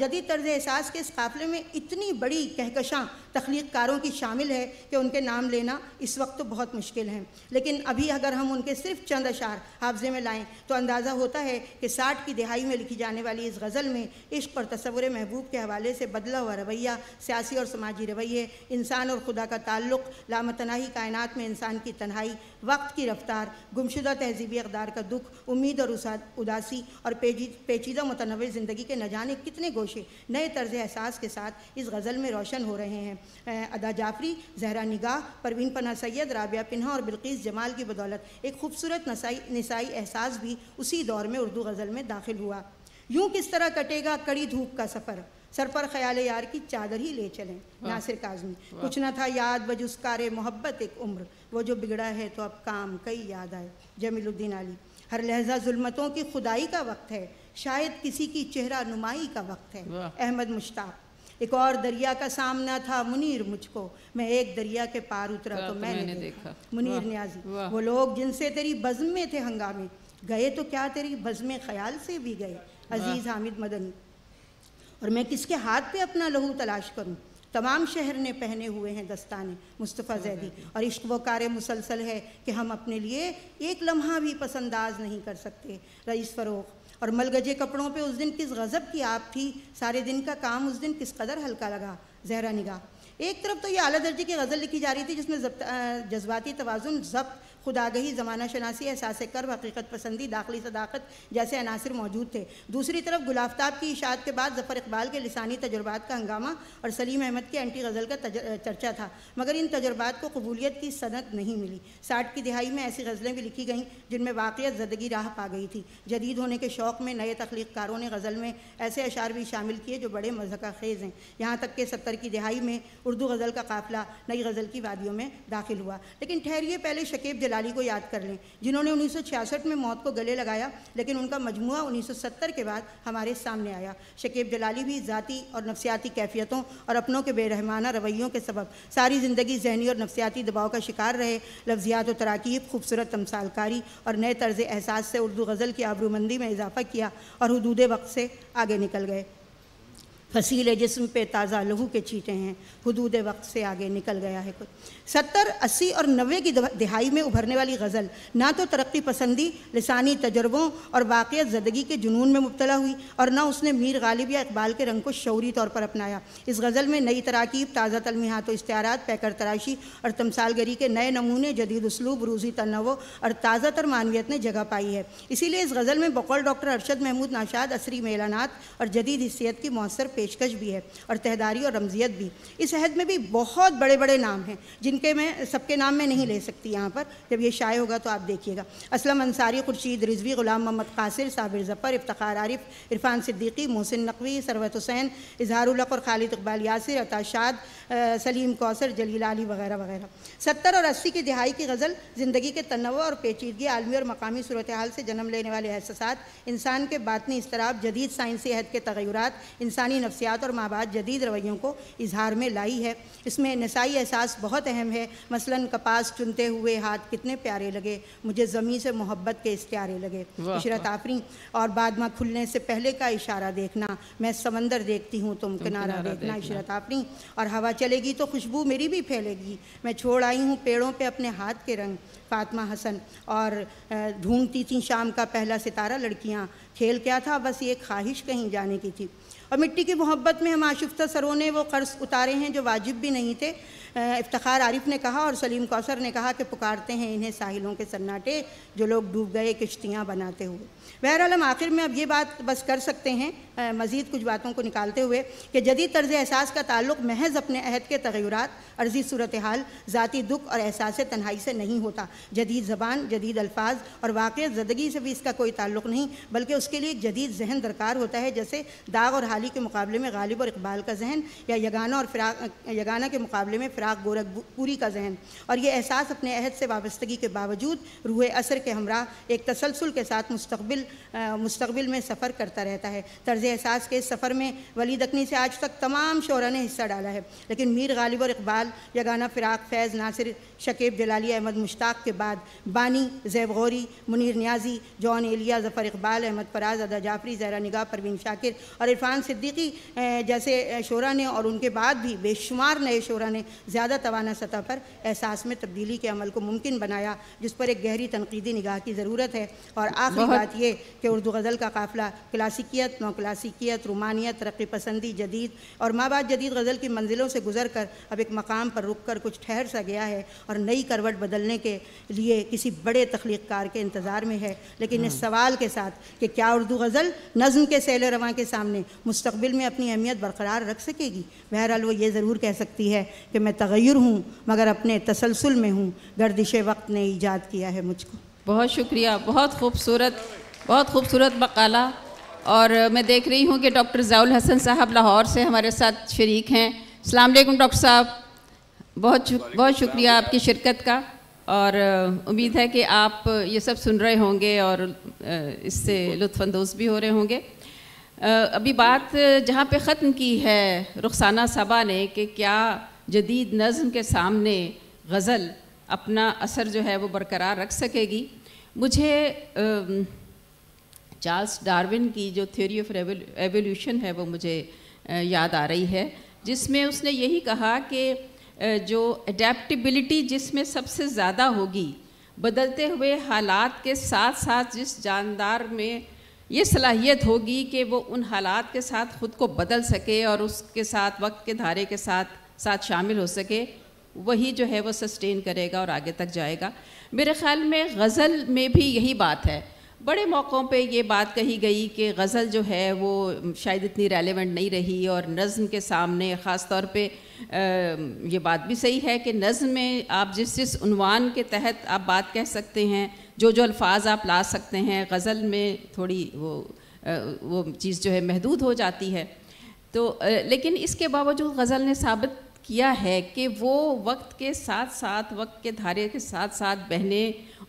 जदीद तर्ज एहसास के इस काफ़िले में इतनी बड़ी कहकशां तख्लीकारों की शामिल है कि उनके नाम लेना इस वक्त तो बहुत मुश्किल है। लेकिन अभी अगर हम उनके सिर्फ़ चंद अशार हाफजे में लाएँ तो अंदाज़ा होता है कि साठ की दिहाई में लिखी जाने वाली इस गज़ल में इश्क और तस्वुर महबूब के हवाले से बदला हुआ रवैया, सियासी और समाजी रवैये, इंसान और खुदा का ताल्लुक़, लामतनाही कायनात में इंसान की तनहाई, वक्त की रफ्तार, गुमशुदा तहजीबी अकदार का दुख, उम्मीद और उदासी और पेचीदा मुतनव ज़िंदगी के न जाने कितने गोशे नए तर्ज एहसास के साथ इस गज़ल में रोशन हो रहे हैं। अदा जाफरी जहरा निगाह परवीन पना सैद राबिया पिन्हा और बिल्किस जमाल की बदौलत एक खूबसूरत नसाई नसाई एहसास भी उसी दौर में उर्दू गज़ल में दाखिल हुआ। यूँ किस तरह कटेगा कड़ी धूप का सफ़र? सर पर ख्याल यार की चादर ही ले चलें नासिर काजमी। कुछ ना था याद बजुस्कार मोहब्बत एक उम्र। वो जो बिगड़ा है तो अब काम कई याद आए। जमीलुद्दीन अली हर लहजा जुल्मतों की खुदाई का वक्त है। शायद किसी की चेहरा नुमाई का वक्त है। अहमद मुश्ताक एक और दरिया का सामना था मुनीर मुझको। मैं एक दरिया के पार उतरा तो तो मैंने मैंने देखा। देखा। मुनीर न्याजी वो लोग जिनसे तेरी बज़्म में थे हंगामे गए तो क्या तेरी बज़्म ख्याल से भी गए? अज़ीज़ हामिद मदनी। और मैं किसके हाथ पे अपना लहू तलाश करूँ? तमाम शहर ने पहने हुए हैं दस्ताने मुस्तफ़ा जैदी। और इश्क वो कार मुसलसल है कि हम अपने लिए एक लम्हा भी पसंदाज नहीं कर सकते। रईस फ़रोख और मलगजे कपड़ों पे उस दिन किस गज़ब की आप थी, सारे दिन का काम उस दिन किस कदर हल्का लगा, जहरा निगाह। एक तरफ़ तो ये अली दर्जे की गज़ल लिखी जा रही थी जिसमें जब्त- जज्बाती तोज़ुन जब्त खुदागही ज़माना शनासी एहसास कर्ब हकीकत, पसंदी, दाखिली, सदाकत जैसे अनासर मौजूद थे। दूसरी तरफ़ गुलाफ्ताब की इशात के बाद ज़फ़र इकबाल के लिसानी तजुर्बात का हंगामा और सलीम अहमद के एंटी गज़ल का चर्चा था, मगर इन तजुर्बात को कबूलियत की सनत नहीं मिली। साठ की दिहाई में ऐसी गज़लें भी लिखी गईं जिनमें वाक़ियत ज़दगी राह पा गई थी। जदीद होने के शौक़ में नए तख्लीकारों ने गज़ल में ऐसे अशार भी शामिल किए जो बड़े मज़हका खेज़ हैं। यहाँ तक कि सत्तर की दिहाई में उर्दू गज़ल का काफ़िला नई गज़ल की वादियों में दाखिल हुआ। लेकिन ठहरिए पहले शकीब जलाली को याद कर लें। जिन्होंने 1966 में मौत को गले लगाया, लेकिन उनका मजमुआ 1970 के बाद हमारे सामने आया। शकीब जलाली भी ज़ाती और नफसियाती कैफियतों और अपनों के बेरहमाना रवैयों के सबब। सारी ज़िंदगी जहनी और नफसियाती दबाव का शिकार रहे। लफ्ज़ियात और तराकीब, खूबसूरत तमसालकारी और नए तर्ज एहसास से उर्दू गज़ल की आबरूमंदी में इजाफ़ा किया और हदूद वक्त से आगे निकल गए। फसील जिस्म पे ताज़ा लहू के छींटे हैं, हदूद वक्त से आगे निकल गया है कुछ। सत्तर, अस्सी और नबे की दिहाई में उभरने वाली गज़ल, ना तो तरक्की पसंदी, लसानी तजर्बों और वाक़ियत ज़दगी के जुनून में मुबतला हुई और ना उसने मीर गालिब या इकबाल के रंग को शौरी तौर पर अपनाया। इस गज़ल में नई तराकीब, ताज़ा तलमीहात व इश्तारात पैकर तराशी और तमसालगरी के नए नमूने, जदीद उसलूब, रूसी तनव और ताज़ा तर मानवियत ने जगह पाई है। इसीलिए इस गज़ल में बकौल डॉक्टर अरशद महमूद नाशाद, असरी मेलानात और जदीद हिस्सियत की मौसर पेशकश भी है और तहदारी और रमजियत भी। इस अहद में भी बहुत बड़े बड़े नाम हैं, जिनके मैं, सबके नाम मैं नहीं ले सकती यहाँ पर। जब ये शाये होगा तो आप देखिएगा। असलम अंसारी, खुर्शीद, रिजवी, ग़ुलाम मोहम्मद कासिर, साबिर ज़फ़र, इफ्तार आरिफ, इरफान सिद्दीकी, मोहसिन नकवी, सरवत हुसैन इजहारुलक और खालिद इकबाल यासिर अताशाद सलीम कौसर, जलील अली वगैरह वगैरह। सत्तर और अस्सी की दिहाई की गज़ल, ज़िंदगी के तनव और पेचीदगी आलमी और मकामी सूरत हाल से जन्म लेने वाले एहसास इंसान के बातनी इसतराब जदीद साइंसी अहद के तगैरत, इंसानी नफसियात और माबाद जदीद रवैयों को इजहार में लाई है। इसमें नसाई एहसास बहुत अहम है। मसलन कपास चुनते हुए हाथ कितने प्यारे लगे मुझे ज़मी से मोहब्बत के इश्तारे लगे। इशरत आफरी और बाद में खुलने से पहले का इशारा देखना मैं समंदर देखती हूँ तुम किनारा देखना देखना। इशरत आफरी। और हवा चलेगी तो खुशबू मेरी भी फैलेगी। मैं छोड़ आई हूँ पेड़ों पे अपने हाथ के रंग फातमा हसन। और ढूंढती थी शाम का पहला सितारा लड़कियाँ। खेल क्या था? बस ये ख्वाहिश कहीं जाने की थी। और मिट्टी की मोहब्बत में हम आशुफ्ता सरों ने वो कर्ज उतारे हैं जो वाजिब भी नहीं थे। इफ्तार आरिफ ने कहा और सलीम कौसर ने कहा कि पुकारते हैं इन्हें साहिलों के सन्नाटे जो लोग डूब गए किश्तियाँ बनाते हुए। बहरहाल हम आखिर में अब ये बात बस कर सकते हैं मज़ीद कुछ बातों को निकालते हुए कि जदीद तर्ज एहसास का ताल्लुक महज अपने अहद के तगैरत, अर्जी सूरत हाल ज़ाती दुख और एहसास तन्हाई से नहीं होता। जदीद ज़बान, जदीद अल्फाज और वाक़ ज़दगी से भी इसका कोई ताल्लुक नहीं, बल्कि उसके लिए एक जदीद जहन दरकार होता है, जैसे दाग और हाली के मुकाबले में गालिब और इकबाल का जहन या यगाना और फिराक, यगाना के मुकाबले में फ़िराक गोरखपुरी का जहन। और ये एहसास अपने अहद से वाबस्तगी के बावजूद रूह असर के हमरा एक तसलसल के साथ मुस्तबिल मुस्तबिल में सफ़र करता रहता है। तर्ज एहसास के इस सफ़र में वली अकनी से आज तक तमाम शोरा ने हिस्सा डाला है। लेकिन मीर गालिब और इकबाल यगाना फ़िराक फैज़ नासिर शकीब जलाली अहमद मुश्ताक के बाद बानी जैब गौरी मुनीर न्याजी जॉन एलिया ज़फ़र इकबाल अहमद फराज अदा जाफरी जहरा निगाह परवीन शाकिर और इरफान सिद्दीकी जैसे शोरा ने और उनके बाद भी बेशुमार नए शोरा ने ज़्यादा तोाना सतह पर एहसास में तब्दीली के अमल को मुमकिन बनाया जिस पर एक गहरी तनकीदी निगाह की ज़रूरत है। और आखिरी बात ये कि उर्दू गज़ल का काफ़िला क्लासिकियत नौ क्लासिकियत रुमानियत तरक्की पसंदी जदीद और माँ बाप जदीद गज़ल की मंजिलों से गुजर कर अब एक मकाम पर रुक कर कुछ ठहर सा गया है और नई करवट बदलने के लिए किसी बड़े तख्लीकार के इंतज़ार में है। लेकिन इस सवाल के साथ कि क्या उर्दू गज़ल नज़म के सैल रवां के सामने मुस्तबिल में अपनी अहमियत बरकरार रख सकेगी? बहरहाल वो ये ज़रूर कह सकती है कि मैं तगैर हूँ मगर अपने तसलसल में हूँ। गर्दिश वक्त ने ईजाद किया है मुझको। बहुत शुक्रिया बहुत खूबसूरत बहुत खूबसूरत मकाला। और मैं देख रही हूँ कि डॉक्टर ज़ाउल हसन साहब लाहौर से हमारे साथ शरीक हैं। वालेकुम डॉक्टर साहब। बहुत शुक- बहुत शुक्रिया आपकी शिरकत का। और उम्मीद है कि आप ये सब सुन रहे होंगे और इससे लुफानंदोज़ भी हो रहे होंगे। अभी बात जहाँ पे ख़त्म की है रुखसाना सबा ने कि क्या जदीद नज़म के सामने गज़ल अपना असर जो है वो बरकरार रख सकेगी। मुझे चार्ल्स डार्विन की जो थ्योरी ऑफ़ एवोल्यूशन है वो मुझे याद आ रही है, जिसमें उसने यही कहा कि जो अडेप्टिबिलिटी जिसमें सबसे ज़्यादा होगी, बदलते हुए हालात के साथ साथ जिस जानदार में ये सलाहियत होगी कि वो उन हालात के साथ ख़ुद को बदल सके और उसके साथ, वक्त के धारे के साथ साथ शामिल हो सके, वही जो है वो सस्टेन करेगा और आगे तक जाएगा। मेरे ख़्याल में गज़ल में भी यही बात है बड़े मौक़ों पे ये बात कही गई कि गज़ल जो है वो शायद इतनी रेलेवेंट नहीं रही और नज़म के सामने ख़ास तौर पे ये बात भी सही है कि नज़म में आप जिस जिस उनवान के तहत आप बात कह सकते हैं, जो जो अल्फाज आप ला सकते हैं, गज़ल में थोड़ी वो वो चीज़ जो है महदूद हो जाती है। तो लेकिन इसके बावजूद गज़ल ने साबित किया है कि वो वक्त के साथ साथ वक्त के धारे के साथ साथ बहने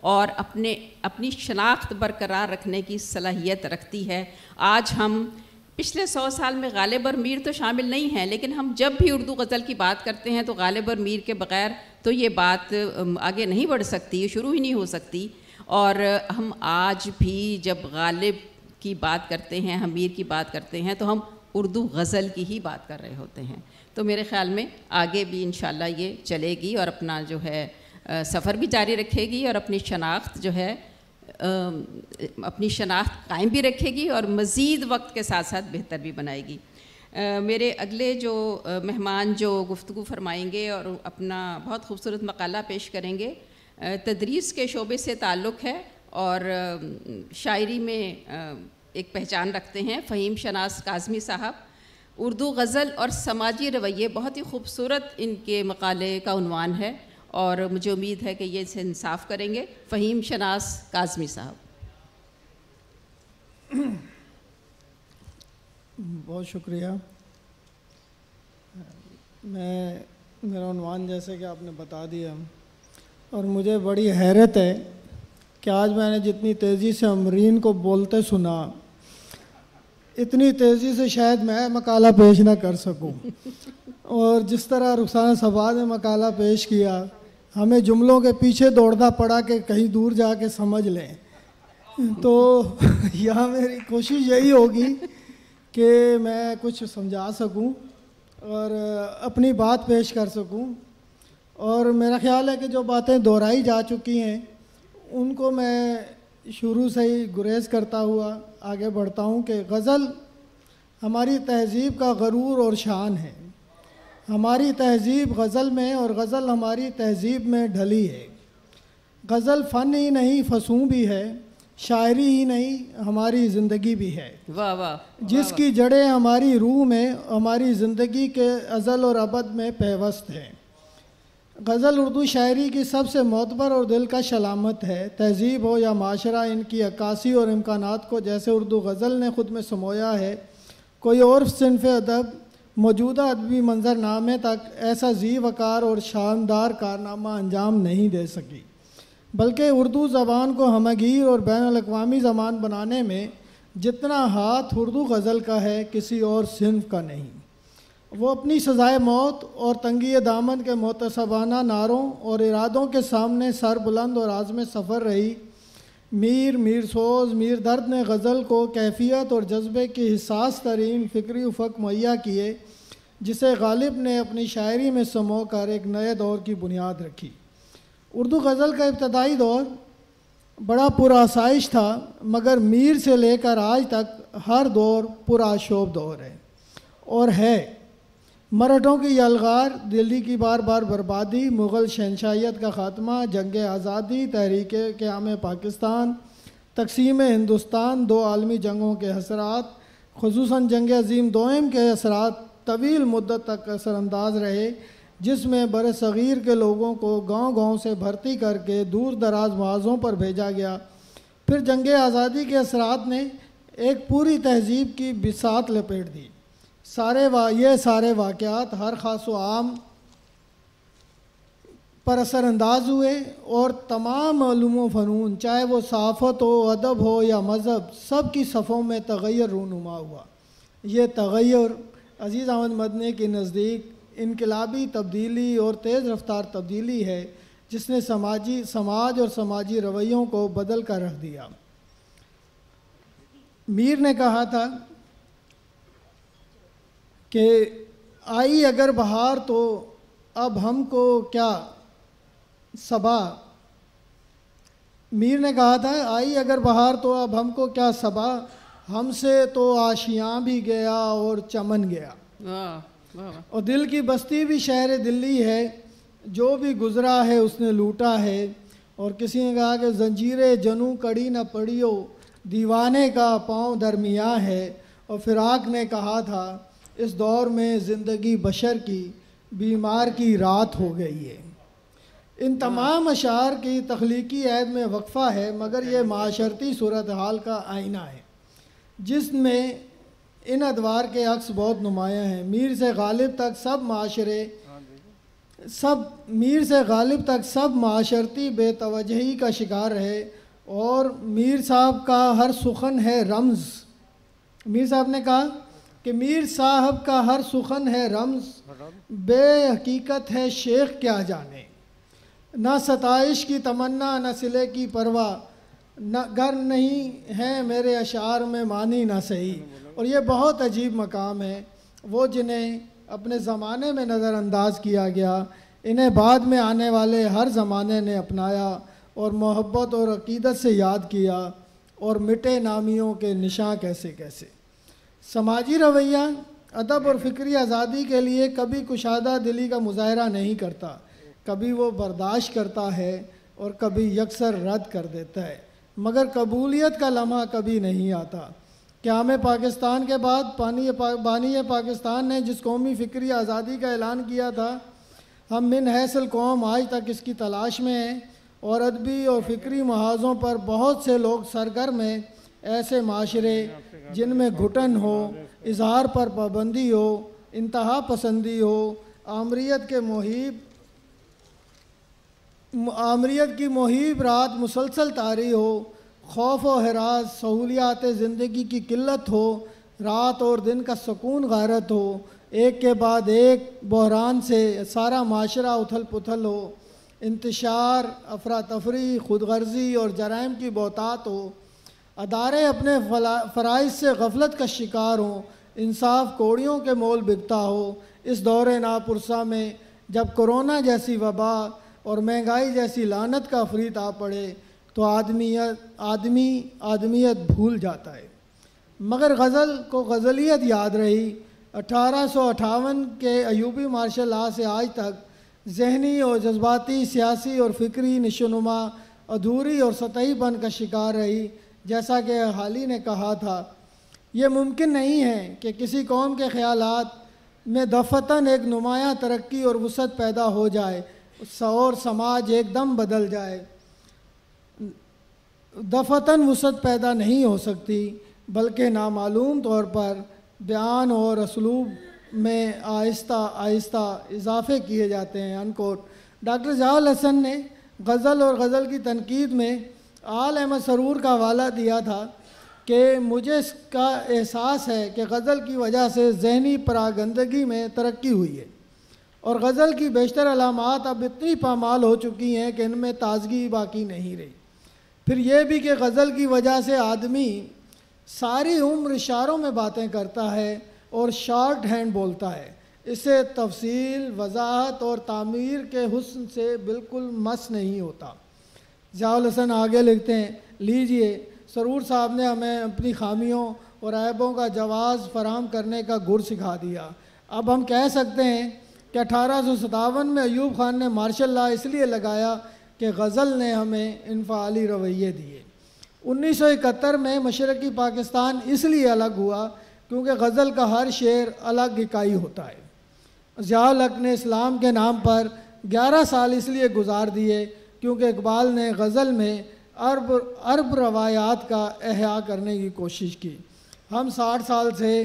और अपने, अपनी शनाख्त बरकरार रखने की सलाहियत रखती है। आज हम, पिछले सौ साल में गालिब और मीर तो शामिल नहीं हैं, लेकिन हम जब भी उर्दू गज़ल की बात करते हैं तो गालिब और मीर के बग़ैर तो ये बात आगे नहीं बढ़ सकती शुरू ही नहीं हो सकती। और हम आज भी जब गालिब की बात करते हैं, हम मीर की बात करते हैं तो हम उर्दू गज़ल की ही बात कर रहे होते हैं। तो मेरे ख़्याल में आगे भी इन ये चलेगी और अपना जो है सफ़र भी जारी रखेगी और अपनी शनाख्त जो है अपनी शनाख्त कायम भी रखेगी और मज़ीद वक्त के साथ साथ बेहतर भी बनाएगी। मेरे अगले जो मेहमान जो गुफ्तु फरमाएँगे और अपना बहुत खूबसूरत मकाला पेश करेंगे तदरीस के शोबे से ताल्लुक़ है और शायरी में एक पहचान रखते हैं, फ़हीम शनास काज़मी साहब। उर्दू गज़ल और समाजी रवैये बहुत ही खूबसूरत इनके मकाले का उनवान है और मुझे उम्मीद है कि ये इसे इंसाफ करेंगे। फ़हीम शनास काज़मी साहब। बहुत शुक्रिया। मैं, मेरा उनवान जैसे कि आपने बता दिया। और मुझे बड़ी हैरत है कि आज मैंने जितनी तेज़ी से अमरीन को बोलते सुना इतनी तेज़ी से शायद मैं मकाला पेश ना कर सकूँ। और जिस तरह रुखसाना सभा ने मकाला पेश किया, हमें जुमलों के पीछे दौड़ना पड़ा कि कहीं दूर जा के समझ लें। तो यहाँ मेरी कोशिश यही होगी कि मैं कुछ समझा सकूँ और अपनी बात पेश कर सकूँ। और मेरा ख्याल है कि जो बातें दोहराई जा चुकी हैं, उनको मैं शुरू से ही गुरेज करता हुआ आगे बढ़ता हूँ कि गज़ल हमारी तहज़ीब का गरूर और शान है। हमारी तहज़ीब गज़ल में और गज़ल हमारी तहज़ीब में ढली है। गज़ल फ़न ही नहीं फसूँ भी है शायरी ही नहीं हमारी ज़िंदगी भी है। वाह वाह जिसकी जड़ें हमारी रूह में हमारी ज़िंदगी के अज़ल और अबद में पेवस्त हैं। गज़ल उर्दू शायरी की सबसे मोतबर और दिल का शलामत है। तहजीब हो या माशरा, इनकी अक्सी और इम्कान को जैसे उर्दू गज़ल ने ख़ुद में समोया है। कोई और सिनफ अदब, मौजूदा अदबी मंजरनामे तक ऐसा जी वकार और शानदार कारनामा अंजाम नहीं दे सकी। बल्कि उर्दू ज़बान को हमगीर और बैन अवी ज़बान बनाने में जितना हाथ उर्दू गज़ल का है, किसी और सिनफ का नहीं। वो अपनी सज़ाए मौत और तंगी दामन के मोतसबाना नारों और इरादों के सामने सर बुलंद और आज़म सफ़र रही। मीर मीर सोज, मीर दर्द ने गज़ल को कैफियत और जज्बे की हिसास तरीन फ़िक्री उफ़क मुहैया किए, जिसे गालिब ने अपनी शायरी में समो कर एक नए दौर की बुनियाद रखी। उर्दू गज़ल का इब्तदाई दौर बड़ा पुरासाइश था, मगर मीर से लेकर आज तक हर दौर पुराशोब दौर है और है। मराठों की यलगार, दिल्ली की बार बार बर्बादी, मुग़ल शहनशाहियत का ख़ात्मा, जंग आज़ादी, तहरीक क़्याम पाकिस्तान, तकसीम हिंदुस्तान, दो आलमी जंगों के असरात खसूस जंग अजीम दोम के असरात, तवील मुद्दत तक असरानंदाज रहे, जिसमें बर सग़ीर के लोगों को गाँव गाँव से भर्ती करके दूर दराज मुआज़ों पर भेजा गया। फिर जंग आज़ादी के असरात ने एक पूरी तहजीब की बिसात लपेट दी। सारे वा, ये सारे वाक़ात हर ख़ास व आम पर असरानंदाज हुए और तमाम मालूम फ़नून, चाहे वो सहाफ़त हो, अदब हो या मज़हब, सब की सफ़ों में तगैर रूनुमा हुआ। ये तगैर अज़ीज़ अहमद मदनी के नज़दीक इनकलाबी तब्दीली और तेज़ रफ्तार तब्दीली है, जिसने समाजी, समाज और समाजी रवैयों को बदल कर रख दिया। मीर ने कहा था कि आई अगर बहार तो अब हमको क्या सबा? मीर ने कहा था आई अगर बहार तो अब हमको क्या सबा? हमसे तो आशियाँ भी गया और चमन गया। वाह वाह वाह। और दिल की बस्ती भी शहर दिल्ली है जो भी गुज़रा है उसने लूटा है। और किसी ने कहा कि जंजीर जनू कड़ी न पड़ियो दीवाने का पाँव दरमिया है। और फिराक ने कहा था इस दौर में ज़िंदगी बशर की, बीमार की रात हो गई है। इन तमाम अशार की तख्लीकी ऐद में वक्फ़ा है, मगर ये माशरती सूरत हाल का आईना है, जिसमें इन अदवार के अक्स बहुत नुमायाँ हैं। मीर से गालिब तक सब माशरे, सब, मीर से गालिब तक सब माशरती बेतवजही का शिकार रहे, और मीर साहब का हर सुखन है रमज़। मीर साहब ने कहा कि मीर साहब का हर सुखन है रमज़, बेहकीकत है शेख क्या जाने। न सताइश की तमन्ना, न सिले की परवाह, न गर नहीं है मेरे अशार में मानी ना सही। और ये बहुत अजीब मकाम है, वो जिन्हें अपने ज़माने में नज़रअंदाज किया गया, इन्हें बाद में आने वाले हर ज़माने ने अपनाया और मोहब्बत और अकीदत से याद किया, और मिटे नामियों के निशां कैसे कैसे समाजी रवैया अदब और फ़िक्री आज़ादी के लिए कभी कुशादा दिली का मुजाहरा नहीं करता। कभी वो बर्दाश्त करता है और कभी यकसर रद्द कर देता है। मगर कबूलियत का लम्हा कभी नहीं आता। क्या में पाकिस्तान के बाद पानी पा, बानी पाकिस्तान ने जिस कौमी फ़िक्री आज़ादी का ऐलान किया था? हम मिन हैसल कौम आज तक इसकी तलाश में हैं और अदबी और फ़िक्री महाजों पर बहुत से लोग सरगर्म हैं। ऐसे माशरे जिनमें घुटन हो, इजहार पर पाबंदी हो, इंतहा पसंदी हो आमरीत के मुहिब आमरीत की मुहिब रात मुसलसल तारी हो, खौफ व हरास सहूलियात ज़िंदगी की किल्लत हो, रात और दिन का सुकून गारत हो, एक के बाद एक बहरान से सारा माशरा उथल पुथल हो, इंतशार अफरा तफरी खुद गर्जी और जराइम की बहुतात हो अदारे अपने फ़राइज से गफलत का शिकार हों, इंसाफ कोड़ियों के मोल बिकता हो। इस दौरे नापुरसा में, जब कोरोना जैसी वबा और महँगाई जैसी लानत का फरीत आ पड़े तो आदमीयत, आदमी, आदमियत भूल जाता है। मगर गज़ल को गज़लियत याद रही। अठारह सौ अठावन के अयूबी मार्शल ला से आज तक, जहनी और जज्बाती, सियासी और फ़िक्री नशोनुमा, अधूरी और सतहीपन का शिकार रही। जैसा कि हाली ने कहा था, ये मुमकिन नहीं है कि किसी कौम के ख्याल में दफ़तन एक नुमाया तरक्की और वसत पैदा हो जाए और समाज एकदम बदल जाए। दफ़तन वसत पैदा नहीं हो सकती, बल्कि नामालूम तौर पर बयान और असलूब में आहिस्ता आहिस्ता इजाफे किए जाते हैं। अनकोट। डॉक्टर जहाल हसन ने गज़ल और गज़ल की तनकीद में आल अहमद सरूर का हवाला दिया था कि मुझे इसका एहसास है कि गज़ल की वजह से जहनी परागंदगी में तरक्की हुई है। और गज़ल की बेशतर अलामत अब इतनी पामाल हो चुकी हैं कि इनमें ताजगी बाकी नहीं रही। फिर यह भी कि गज़ल की वजह से आदमी सारी उम्र इशारों में बातें करता है और शॉर्ट हैंड बोलता है। इसे तफसील, वजाहत और तामीर के हुस्न से बिल्कुल मस नहीं होता। जहाल हसन आगे लिखते हैं, लीजिए। सरूर साहब ने हमें अपनी खामियों और ऐबों का जवाज़ फराम करने का गुर सिखा दिया। अब हम कह सकते हैं कि अठारह सौ सतावन में अयूब ख़ान ने मार्शल लॉ इसलिए लगाया कि गज़ल ने हमें इनफाली रवैये दिए। उन्नीस सौ इकहत्तर में मशरक़ी पाकिस्तान इसलिए अलग हुआ क्योंकि गज़ल का हर शेर अलग इकाई होता है। ज़ियालक ने इस्लाम के नाम पर ग्यारह साल इसलिए गुजार दिए क्योंकि इकबाल ने गज़ल में अरब अरब रवायात का अहया करने की कोशिश की। हम साठ साल से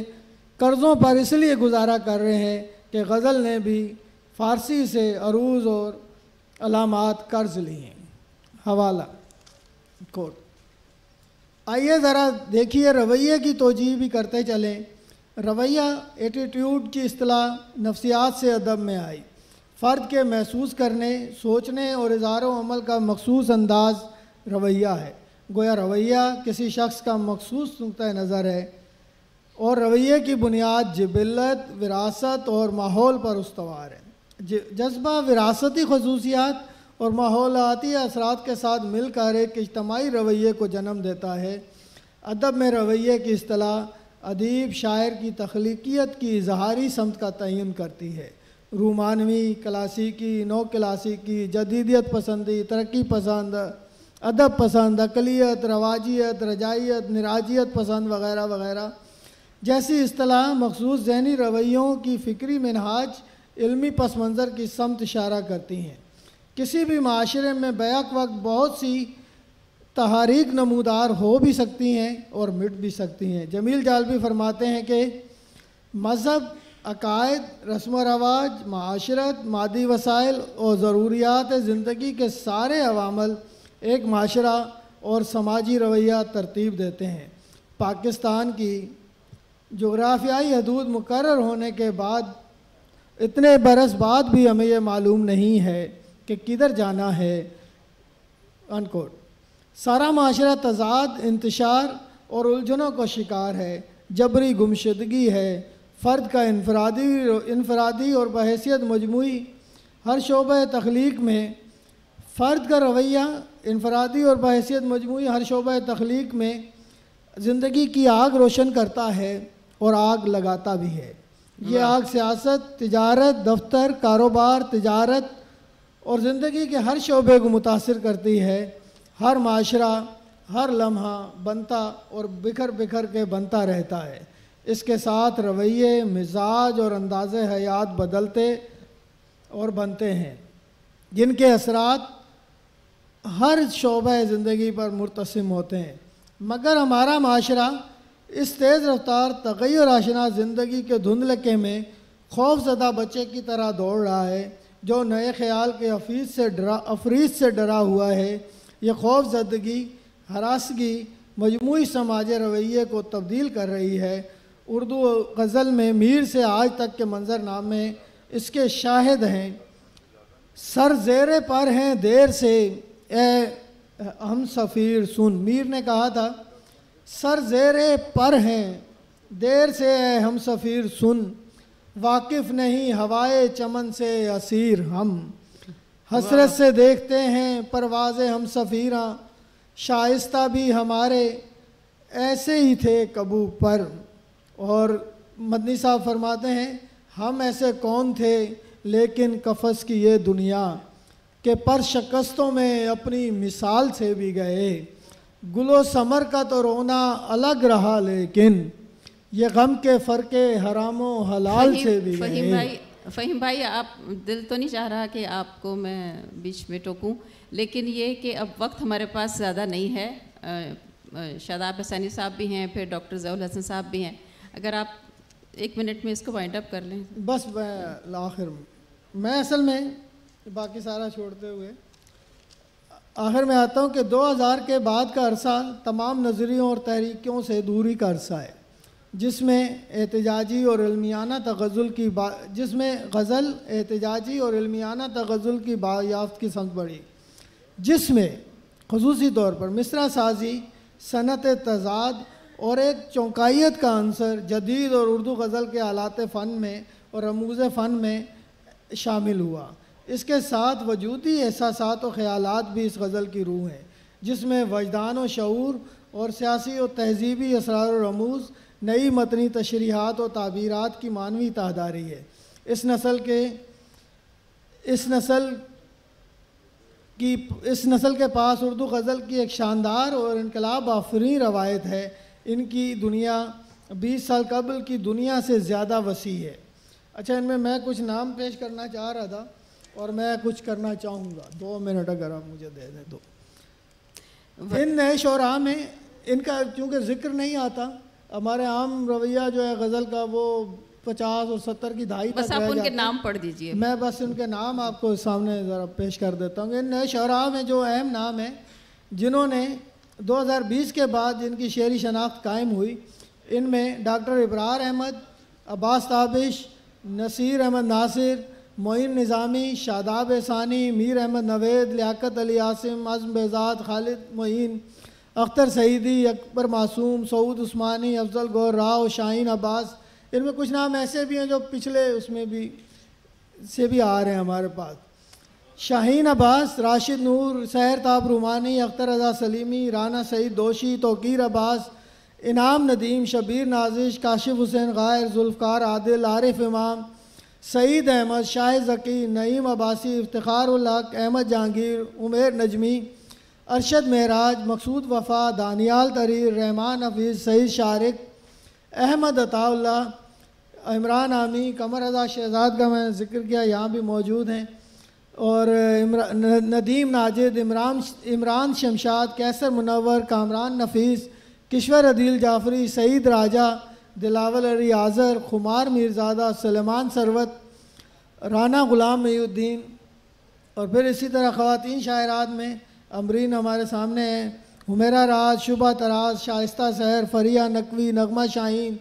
कर्ज़ों पर इसलिए गुजारा कर रहे हैं कि गज़ल ने भी फ़ारसी से अरूज और अलामात कर्ज लिए हैं। हवाला, कोट। आइए ज़रा देखिए रवैये की तोजी भी करते चलें। रवैया एटीट्यूड की असलाह नफ्सियात से अदब में आई। फ़र्द के महसूस करने, सोचने और इज़ार अमल का मखसूस अंदाज रवैया है। गोया रवैया किसी शख्स का मखसूस नुक़ नज़र है और रवैये की बुनियाद जबिलत विरासत और माहौल पर उसवार है। जज्बा, विरासती खसूसियात और माहौलाती असरात के साथ मिलकर एक इज्तमाही रवैये को जन्म देता है। अदब में रवैये की असलाह अदीब शायर की तख्लीकियत की इजहारी समत का तयन करती है। रूमानवी क्लासिकी नौ क्लासिकी जदीदियत पसंदी, तरक्की पसंद, अदब पसंद अकलीत रवाजियत रजाइत निराजियत पसंद वगैरह वगैरह। जैसी असलाह मखसूस जहनी रवैयों की फ़िक्री मनहाज इल्मी पस मंज़र की समत इशारा करती हैं। किसी भी माशरे में बैक वक्त बहुत सी तहारीक नमूदार हो भी सकती हैं और मिट भी सकती हैं। जमील जालवी फरमाते हैं कि मज़हब अकायद रस्म रवाज माशरत मादी वसाइल और ज़रूरियात ज़िंदगी के सारे अवामल एक माशरा और समाजी रवैया तरतीब देते हैं। पाकिस्तान की जोग्राफियाई हदूद मुकर होने के बाद, इतने बरस बाद भी हमें यह मालूम नहीं है कि किधर जाना है अनकोट सारा माशरा तजाद, इंतशार और उलझनों का शिकार है, जबरी गुमशदगी है फ़र्द का इनफरादी इनफरादी और बहसीत मजमू हर शोब तख्लीक में फ़र्द का रवैया इनफरादी और बहसीत मजमू हर शोब तख्लीक में ज़िंदगी की आग रोशन करता है और आग लगाता भी है। ये आग सियासत तजारत दफ्तर कारोबार तजारत और ज़िंदगी के हर शोबे को मुतासर करती है। हर माशरा हर लम्हा बनता और बिखर बिखर के बनता रहता है। इसके साथ रवैये, मिजाज और अंदाज हयात बदलते और बनते हैं। जिनके असरात हर शोब ज़िंदगी पर मुतसम होते हैं। मगर हमारा माशरा इस तेज़ रफ्तार, तगैर आशना ज़िंदगी के धुंधलके में खौफजदा बच्चे की तरह दौड़ रहा है, जो नए ख्याल के अफीज से डरा, अफरीज से डरा हुआ है। ये खौफ जदगी हरासगी, मजमू समाज रवैये को तब्दील कर रही है। उर्दू गज़ल में मीर से आज तक के मंजरनामे इसके शाहिद हैं। सर जेर पर हैं देर से, ए हम सफ़ीर सुन। मीर ने कहा था, सर जेर पर हैं, देर से ए हम सफ़ीर सुन। वाकिफ़ नहीं, हवाए चमन से असीर हम। हसरत से देखते हैं परवाज़ हम सफ़ीरा, शाइस्ता भी हमारे ऐसे ही थे कबू पर और मदनी साहब फरमाते हैं हम ऐसे कौन थे लेकिन कफस की ये दुनिया के पर शिकस्तों में अपनी मिसाल से भी गए। गुलो समर का तो रोना अलग रहा लेकिन ये गम के फ़र्के हरामो हलाल से भी फ़हीम भाई फ़हीम भाई आप दिल तो नहीं चाह रहा कि आपको मैं बीच में टोकूं लेकिन ये कि अब वक्त हमारे पास ज़्यादा नहीं है। शादाब हसैनी साहब भी हैं फिर डॉक्टर जऊल हसन साहब भी हैं। अगर आप एक मिनट में इसको वाइंड अप कर लें। बस आखिर मैं असल में बाकी सारा छोड़ते हुए, आखिर में आता हूँ कि 2000 के बाद का अरसा तमाम नज़रियों और तहरीकों से दूरी का अरसा है, जिसमें एहतजाजी और इल्मियाना तगज़ुल की बा, जिसमें गज़ल, एहतजाजी और इल्मियाना तगज़ुल की बायाफ्त की संग बढ़ी, जिसमें, खसूसी तौर पर, मिसरा साजी सनत तजाद और एक चौंकाइत का अंसर जदीद और उर्दू गज़ल के आलात फ़न में और रमूज़ फ़न में शामिल हुआ। इसके साथ वजूदी एहसास और ख़्याल भी इस गज़ल की रूह हैं, जिसमें वजदान व शूर और सियासी और तहजीबी असरार रमूज़, नई मतनी तशरीहत और ताबीरत की मानवी तादारी है। इस नस्ल के, इस नस्ल की, इस नस्ल के पास उर्दू गज़ल की एक शानदार और इनकलाब आफरी रवायत है इनकी दुनिया बीस साल कबल की दुनिया से ज़्यादा वसी है। अच्छा इनमें मैं कुछ नाम पेश करना चाह रहा था और मैं कुछ करना चाहूँगा। दो मिनट अगर आप मुझे दे दें तो। इन नए शोरा में इनका चूँकि ज़िक्र नहीं आता हमारे आम रवैया जो है गज़ल का वो पचास और सत्तर की दहाई बस आप उनके नाम पढ़ दीजिए। मैं बस उनके नाम आपको सामने ज़रा पेश कर देता हूँ। इन नए शरा में जो अहम नाम है जिन्होंने 2020 के बाद जिनकी शेरी शनाख्त कायम हुई। इनमें डॉक्टर इब्रार अहमद, अब्बास ताबिश, नसीर अहमद नासिर, मोइन निज़ामी, शादाब एहसानी मीर अहमद नवेद, लियाकत अली आसिम, आज़म बेजाद, खालिद मोइन, अख्तर सईदी, अकबर मासूम, सऊद उस्मानी, अफजल गौर राव, शाहीन अब्बास। इनमें कुछ नाम ऐसे भी हैं जो पिछले उसमें भी से भी आ रहे हैं हमारे पास। शाहीन अब्बास, राशिद नूर, सहर ताब रुमानी, अख्तर रजा सलीमी, राना सईद दोशी तोकीर अब्बास, इनाम नदीम, शबीर नाजिश, काशिफ हुसैन, गायर, जुल्फ़कार, आदिल, आरिफ इमाम, सईद अहमद, शाह ज़की, नईम अब्बासी इफ्तार उल हक, अहमद जहांगीर, उमेर नजमी, अरशद महराज मकसूद वफ़ा, दानियाल तरीर, रहमान हफीज़, सईद शारिक, अहमद अताउल्ला इमरान आमी, कमर रजा शहजाद का मैंने ज़िक्र किया, यहाँ भी मौजूद हैं। और नदीम नाजिद, इमरान इमरान शमशाद, कैसर मुनवर कामरान नफीस, किश्वर अदील जाफरी, सईद राजा, दिलावल अली आज़र खुमार मीरज़ादा, सलेमान सरवत, राना ग़ुलाम मईउद्दीन और फिर इसी तरह ख़वातीन शायरात में अमरीन हमारे सामने हैं। हुमेरा राज शुभा तराज, शाइस्ता सहर, फरिया नकवी, नगमा शाहीन,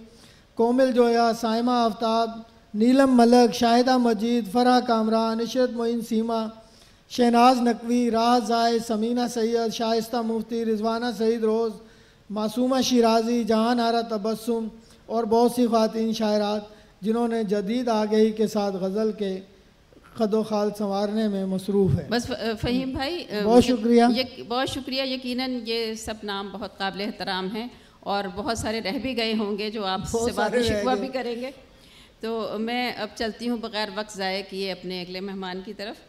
कोमिल जोया, साइमा आफ्ताब नीलम मलक शाहिदा मजीद फ़रह कामरान इशरत मोइन सीमा शहनाज नकवी राह जाय समीना सैयद शाइस्ता मुफ्ती रिजवाना सईद रोज़ मासूमा शिराजी जहान आरा तबस्सुम और बहुत सी ख़वातीन शायरात जिन्होंने जदीद आगही के साथ गज़ल के खदो खाल संवारने में मसरूफ़ है। बस फ़हीम भाई बहुत शुक्रिया। ये बहुत शुक्रिया यकीनन ये सब नाम बहुत काबिल एहतराम हैं और बहुत सारे रह भी गए होंगे जो आपसे बाद शिकवा भी करेंगे। तो मैं अब चलती हूँ बग़ैर वक्त ज़ाय किए अपने अगले मेहमान की तरफ़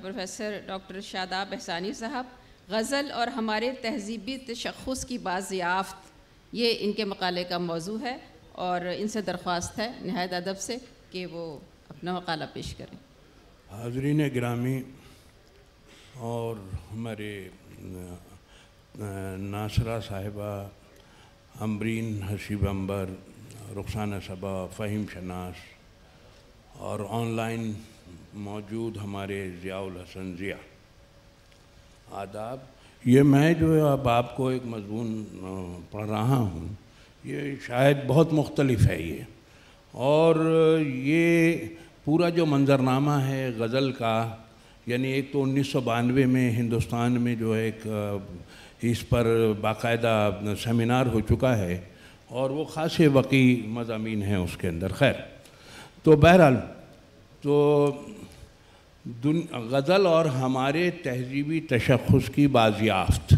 प्रोफेसर डॉक्टर शादाब एहसानी साहब। गज़ल और हमारे तहजीबी तशख़ुस की बाज़याफ्त, ये इनके मकाले का मौजू है और इनसे दरख्वास्त है नहायत अदब से कि वो अपना मकाला पेश करें। हाजरीन ग्रामी और हमारे नासरा साहिबा अमरीन हसीब अंबर रुखसाना सबा फ़हीम शनास, और ऑनलाइन मौजूद हमारे ज़ियाउल हसन ज़िया। आदाब, ये मैं जो अब आपको एक मजमून पढ़ रहा हूँ। ये शायद बहुत मुख्तलिफ़ है ये। और ये पूरा जो मंज़रनामा है गज़ल का, यानी एक तो उन्नीस सौ बानवे में हिंदुस्तान में जो एक इस पर बाकायदा सेमिनार हो चुका है। और वो ख़ास वकी मजामी हैं उसके अंदर, खैर। तो बहरहाल तो गज़ल और हमारे तहजीबी तशख़ुस की बाजियाफ्त।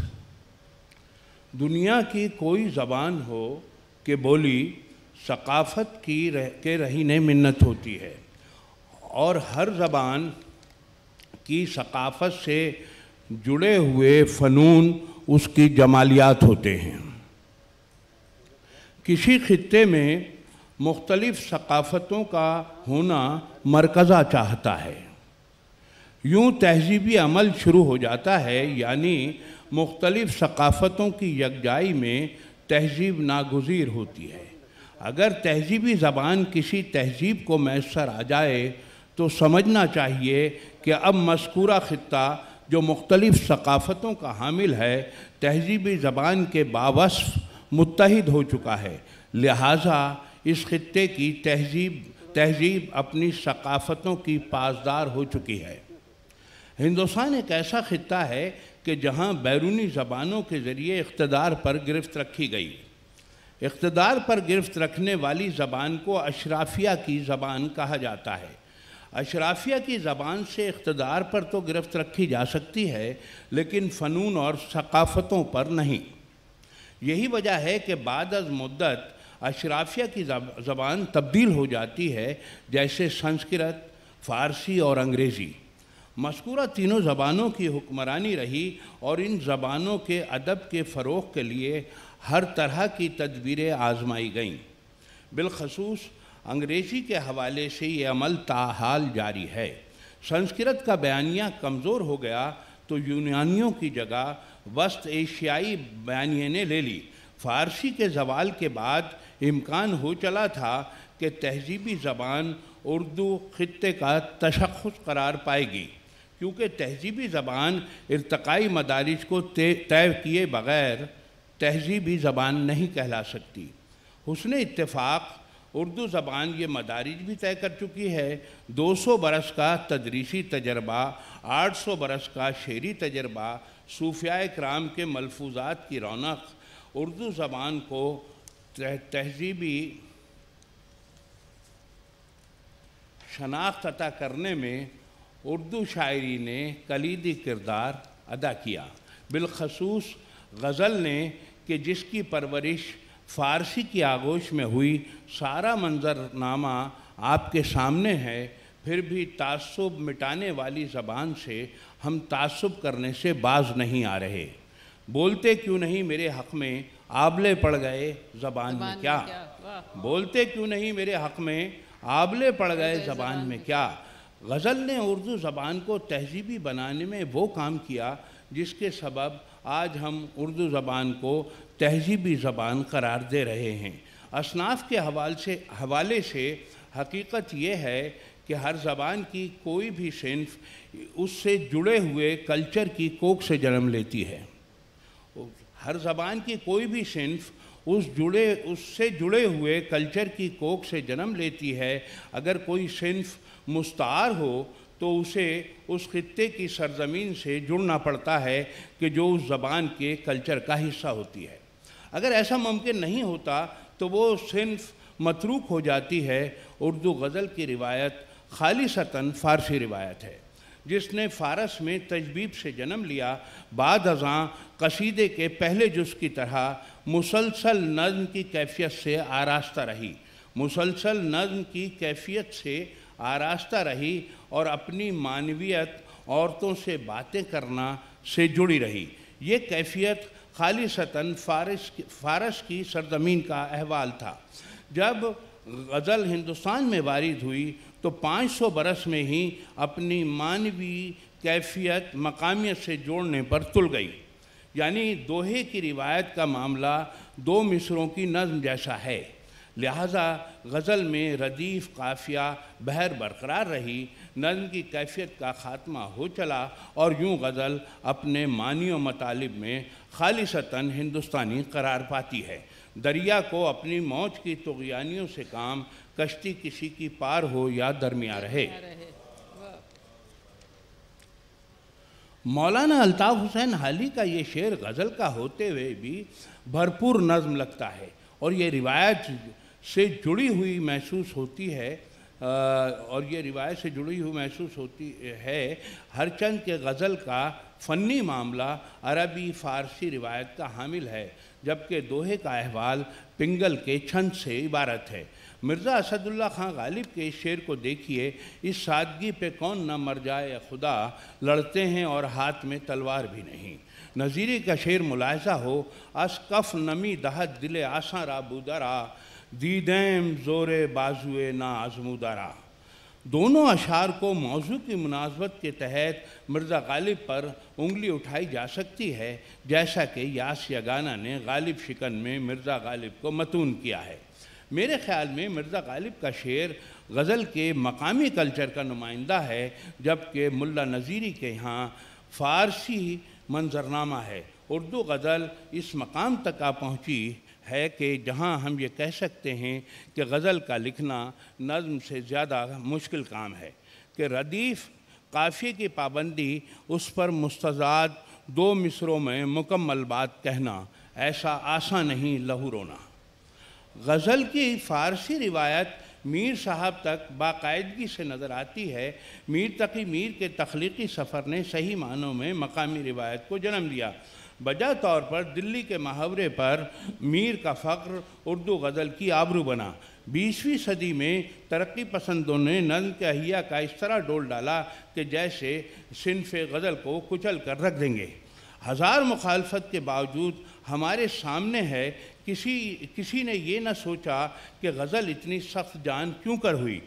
दुनिया की कोई ज़बान हो कि बोली, सकाफ़त की रह, के रहीने मिन्नत होती है। और हर ज़बान की सकाफ़त से जुड़े हुए फ़नून उसकी जमालियात होते हैं। किसी खत्े में मुख्तलिफ़ सकाफ़तों का होना मरकज़ा चाहता है। यूँ तहजीबी अमल शुरू हो जाता है, यानी मुख्तलिफ़ सकाफ़तों की यकजाई में तहजीब नागुज़ीर होती है। अगर तहजीबी ज़बान किसी तहजीब को मैसर आ जाए तो समझना चाहिए कि अब मस्कूरा ख़त्ता जो मुख्तलिफ़ सकाफ़तों का हामिल है, तहजीबी ज़बान के बावस्फ मुतहद हो चुका है। लिहाजा इस खत्े की तहजीब तहजीब अपनी सकाफ़तों की पासदार हो चुकी है। हिंदुस्तान एक ऐसा खत्ता है कि जहाँ बैरूनी ज़बानों के ज़रिए इकतदार पर गिरफ्त रखी गई। इकतदार पर गिरफ्त रखने वाली ज़बान को अशराफिया की ज़बान कहा जाता है। अशराफिया की ज़बान से इक़्तदार पर तो गिरफ्त रखी जा सकती है, लेकिन फ़नून और सकाफ़तों पर नहीं। यही वजह है कि बाद अज मुद्दत अशराफिया की ज़बान तब्दील हो जाती है, जैसे संस्कृत, फ़ारसी और अंग्रेज़ी। मस्कूरा तीनों ज़बानों की हुक्मरानी रही और इन ज़बानों के अदब के फ़रोग़ के लिए हर तरह की तदबीरें आजमाई गईं। बिलखसूस, अंग्रेज़ी के हवाले से ये अमल ताहाल जारी है। संस्कृत का बयानिया कमज़ोर हो गया तो यूनानियों की जगह वस्त एशियाई बयानिए ने ले ली। फ़ारसी के जवाल के बाद इम्कान हो चला था कि तहजीबी ज़बान उर्दू ख़त्े का तशख़ुस करार पाएगी, क्योंकि तहजीबी ज़बान इरतकाई मदारिज को तय किए बग़ैर तहजीबी ज़बान नहीं कहला सकती। हुसन इतफ़ाक़ उर्दू ज़बान ये मदारिज भी तय कर चुकी है। 200 बरस का तदरीसी तजर्बा 800 बरस का शेरी तजर्बा सूफिया कराम के मलफूजात की रौनक उर्दू ज़बान को तहजीबी शनाख्त अता करने में उर्दू शायरी ने कलीदी किरदार अदा किया। बिलखसूस गज़ल ने कि जिसकी परवरिश फ़ारसी की आगोश में हुई, सारा मंजरनामा आपके सामने है फिर भी तासुब मिटाने वाली ज़बान से हम तासुब करने से बाज नहीं आ रहे। बोलते क्यों नहीं मेरे हक़ में आबले पड़ गए ज़बान में क्या, क्या? बोलते क्यों नहीं मेरे हक़ में आबले पड़ गए ज़बान में। क्या? गज़ल ने उर्दू ज़बान को तहजीबी बनाने में वो काम किया जिसके सबब आज हम उर्दू ज़बान को तहजीबी ज़बान करार दे रहे हैं। असनाफ के हवाले से हवाले से हकीकत ये है कि हर ज़बान की कोई भी सिनफ उससे जुड़े हुए कल्चर की कोख से जन्म लेती है। हर ज़बान की कोई भी सिनफ उस जुड़े, उससे जुड़े हुए कल्चर की कोख से जन्म लेती है। अगर कोई सिनफ मुस्तार हो तो उसे उस खत्े की सरजमीन से जुड़ना पड़ता है कि जो उस ज़बान के कल्चर का हिस्सा होती है। अगर ऐसा मुमकिन नहीं होता तो वो सिर्फ़ मतरूक हो जाती है। उर्दू गज़ल की रिवायत खाली सतन फ़ारसी रिवायत है। जिसने फ़ारस में तजबीब से जन्म लिया, बाद अज़ां कसीदे के पहले जुज़ की तरह मुसलसल नज़म की कैफियत से आरास्ता रही। मुसलसल नज़म की कैफियत से आरास्ता रही और अपनी मानवीयत औरतों से बातें करना से जुड़ी रही। ये कैफियत खाली सतन फ़ारस फ़ारस की सरजमीन का अहवाल था। जब गज़ल हिंदुस्तान में वारिद हुई तो 500 बरस में ही अपनी मानवी कैफियत मकामियत से जोड़ने पर तुल गई। यानी दोहे की रिवायत का मामला दो मिसरों की नज़म जैसा है। लिहाजा गज़ल में रदीफ़ काफिया बहर बरकरार रही, नज़म की कैफियत का ख़ात्मा हो चला और यूँ गज़ल अपने मानी मतालब में खालिशता हिंदुस्तानी करार पाती है। दरिया को अपनी मौज की तुगयानियों से काम कश्ती किसी की पार हो या दरमिया रहे। मौलाना अल्ताफ़ हुसैन हाली का ये शेर गज़ल का होते हुए भी भरपूर नज़म लगता है और ये रिवायत से जुड़ी हुई महसूस होती है और ये रिवायत से जुड़ी हुई महसूस होती है हरचंद के गज़ल का फ़नी मामला अरबी फ़ारसी रिवायत का हामिल है जबकि दोहे का अहवाल पिंगल के छंद से इबारत है। मिर्ज़ा असदुल्ला खां गालिब के इस शेर को देखिए, इस सादगी पे कौन न मर जाए खुदा लड़ते हैं और हाथ में तलवार भी नहीं। नज़ीरे का शेर मुलायजा हो, असकफ नमी दहत दिल आसा रा बुदरा, दीदैम ज़ोर बाजुए ना आजमुदारा। दोनों अशार को मौजू की मुनासबत के तहत मिर्ज़ा गालिब पर उंगली उठाई जा सकती है, जैसा कि यास यगाना ने गालिब शिकन में मिर्ज़ा गालिब को मतून किया है। मेरे ख्याल में मिर्ज़ा गालिब का शेर गज़ल के मकामी कल्चर का नुमाइंदा है, जबकि मुल्ला नज़ीरी के यहाँ फ़ारसी मंजरनामा है। उर्दू गज़ल इस मकाम तक आ पहुँची है कि जहाँ हम ये कह सकते हैं कि गज़ल का लिखना नज़म से ज़्यादा मुश्किल काम है कि रदीफ़ काफ़ी की पाबंदी उस पर मुस्तजाद दो मिसरों में मुकम्मल बात कहना ऐसा आसान नहीं लहू रोना। गज़ल की फ़ारसी रिवायत मीर साहब तक बाकायदगी से नज़र आती है। मीर तकी मीर के तख्लीकी सफ़र ने सही मानों में मकामी रिवायत को जन्म दिया बजा तौर पर दिल्ली के मुहावरे पर मीर का फ़ख्र उर्दू गज़ल की आबरू बना। बीसवीं सदी में तरक्की पसंदों ने नंद के अहिया का इस तरह डोल डाला कि जैसे सिनफ गज़ल को कुचल कर रख देंगे। हज़ार मुखालफत के बावजूद हमारे सामने है किसी किसी ने ये ना सोचा कि गज़ल इतनी सख्त जान क्यों कर हुई।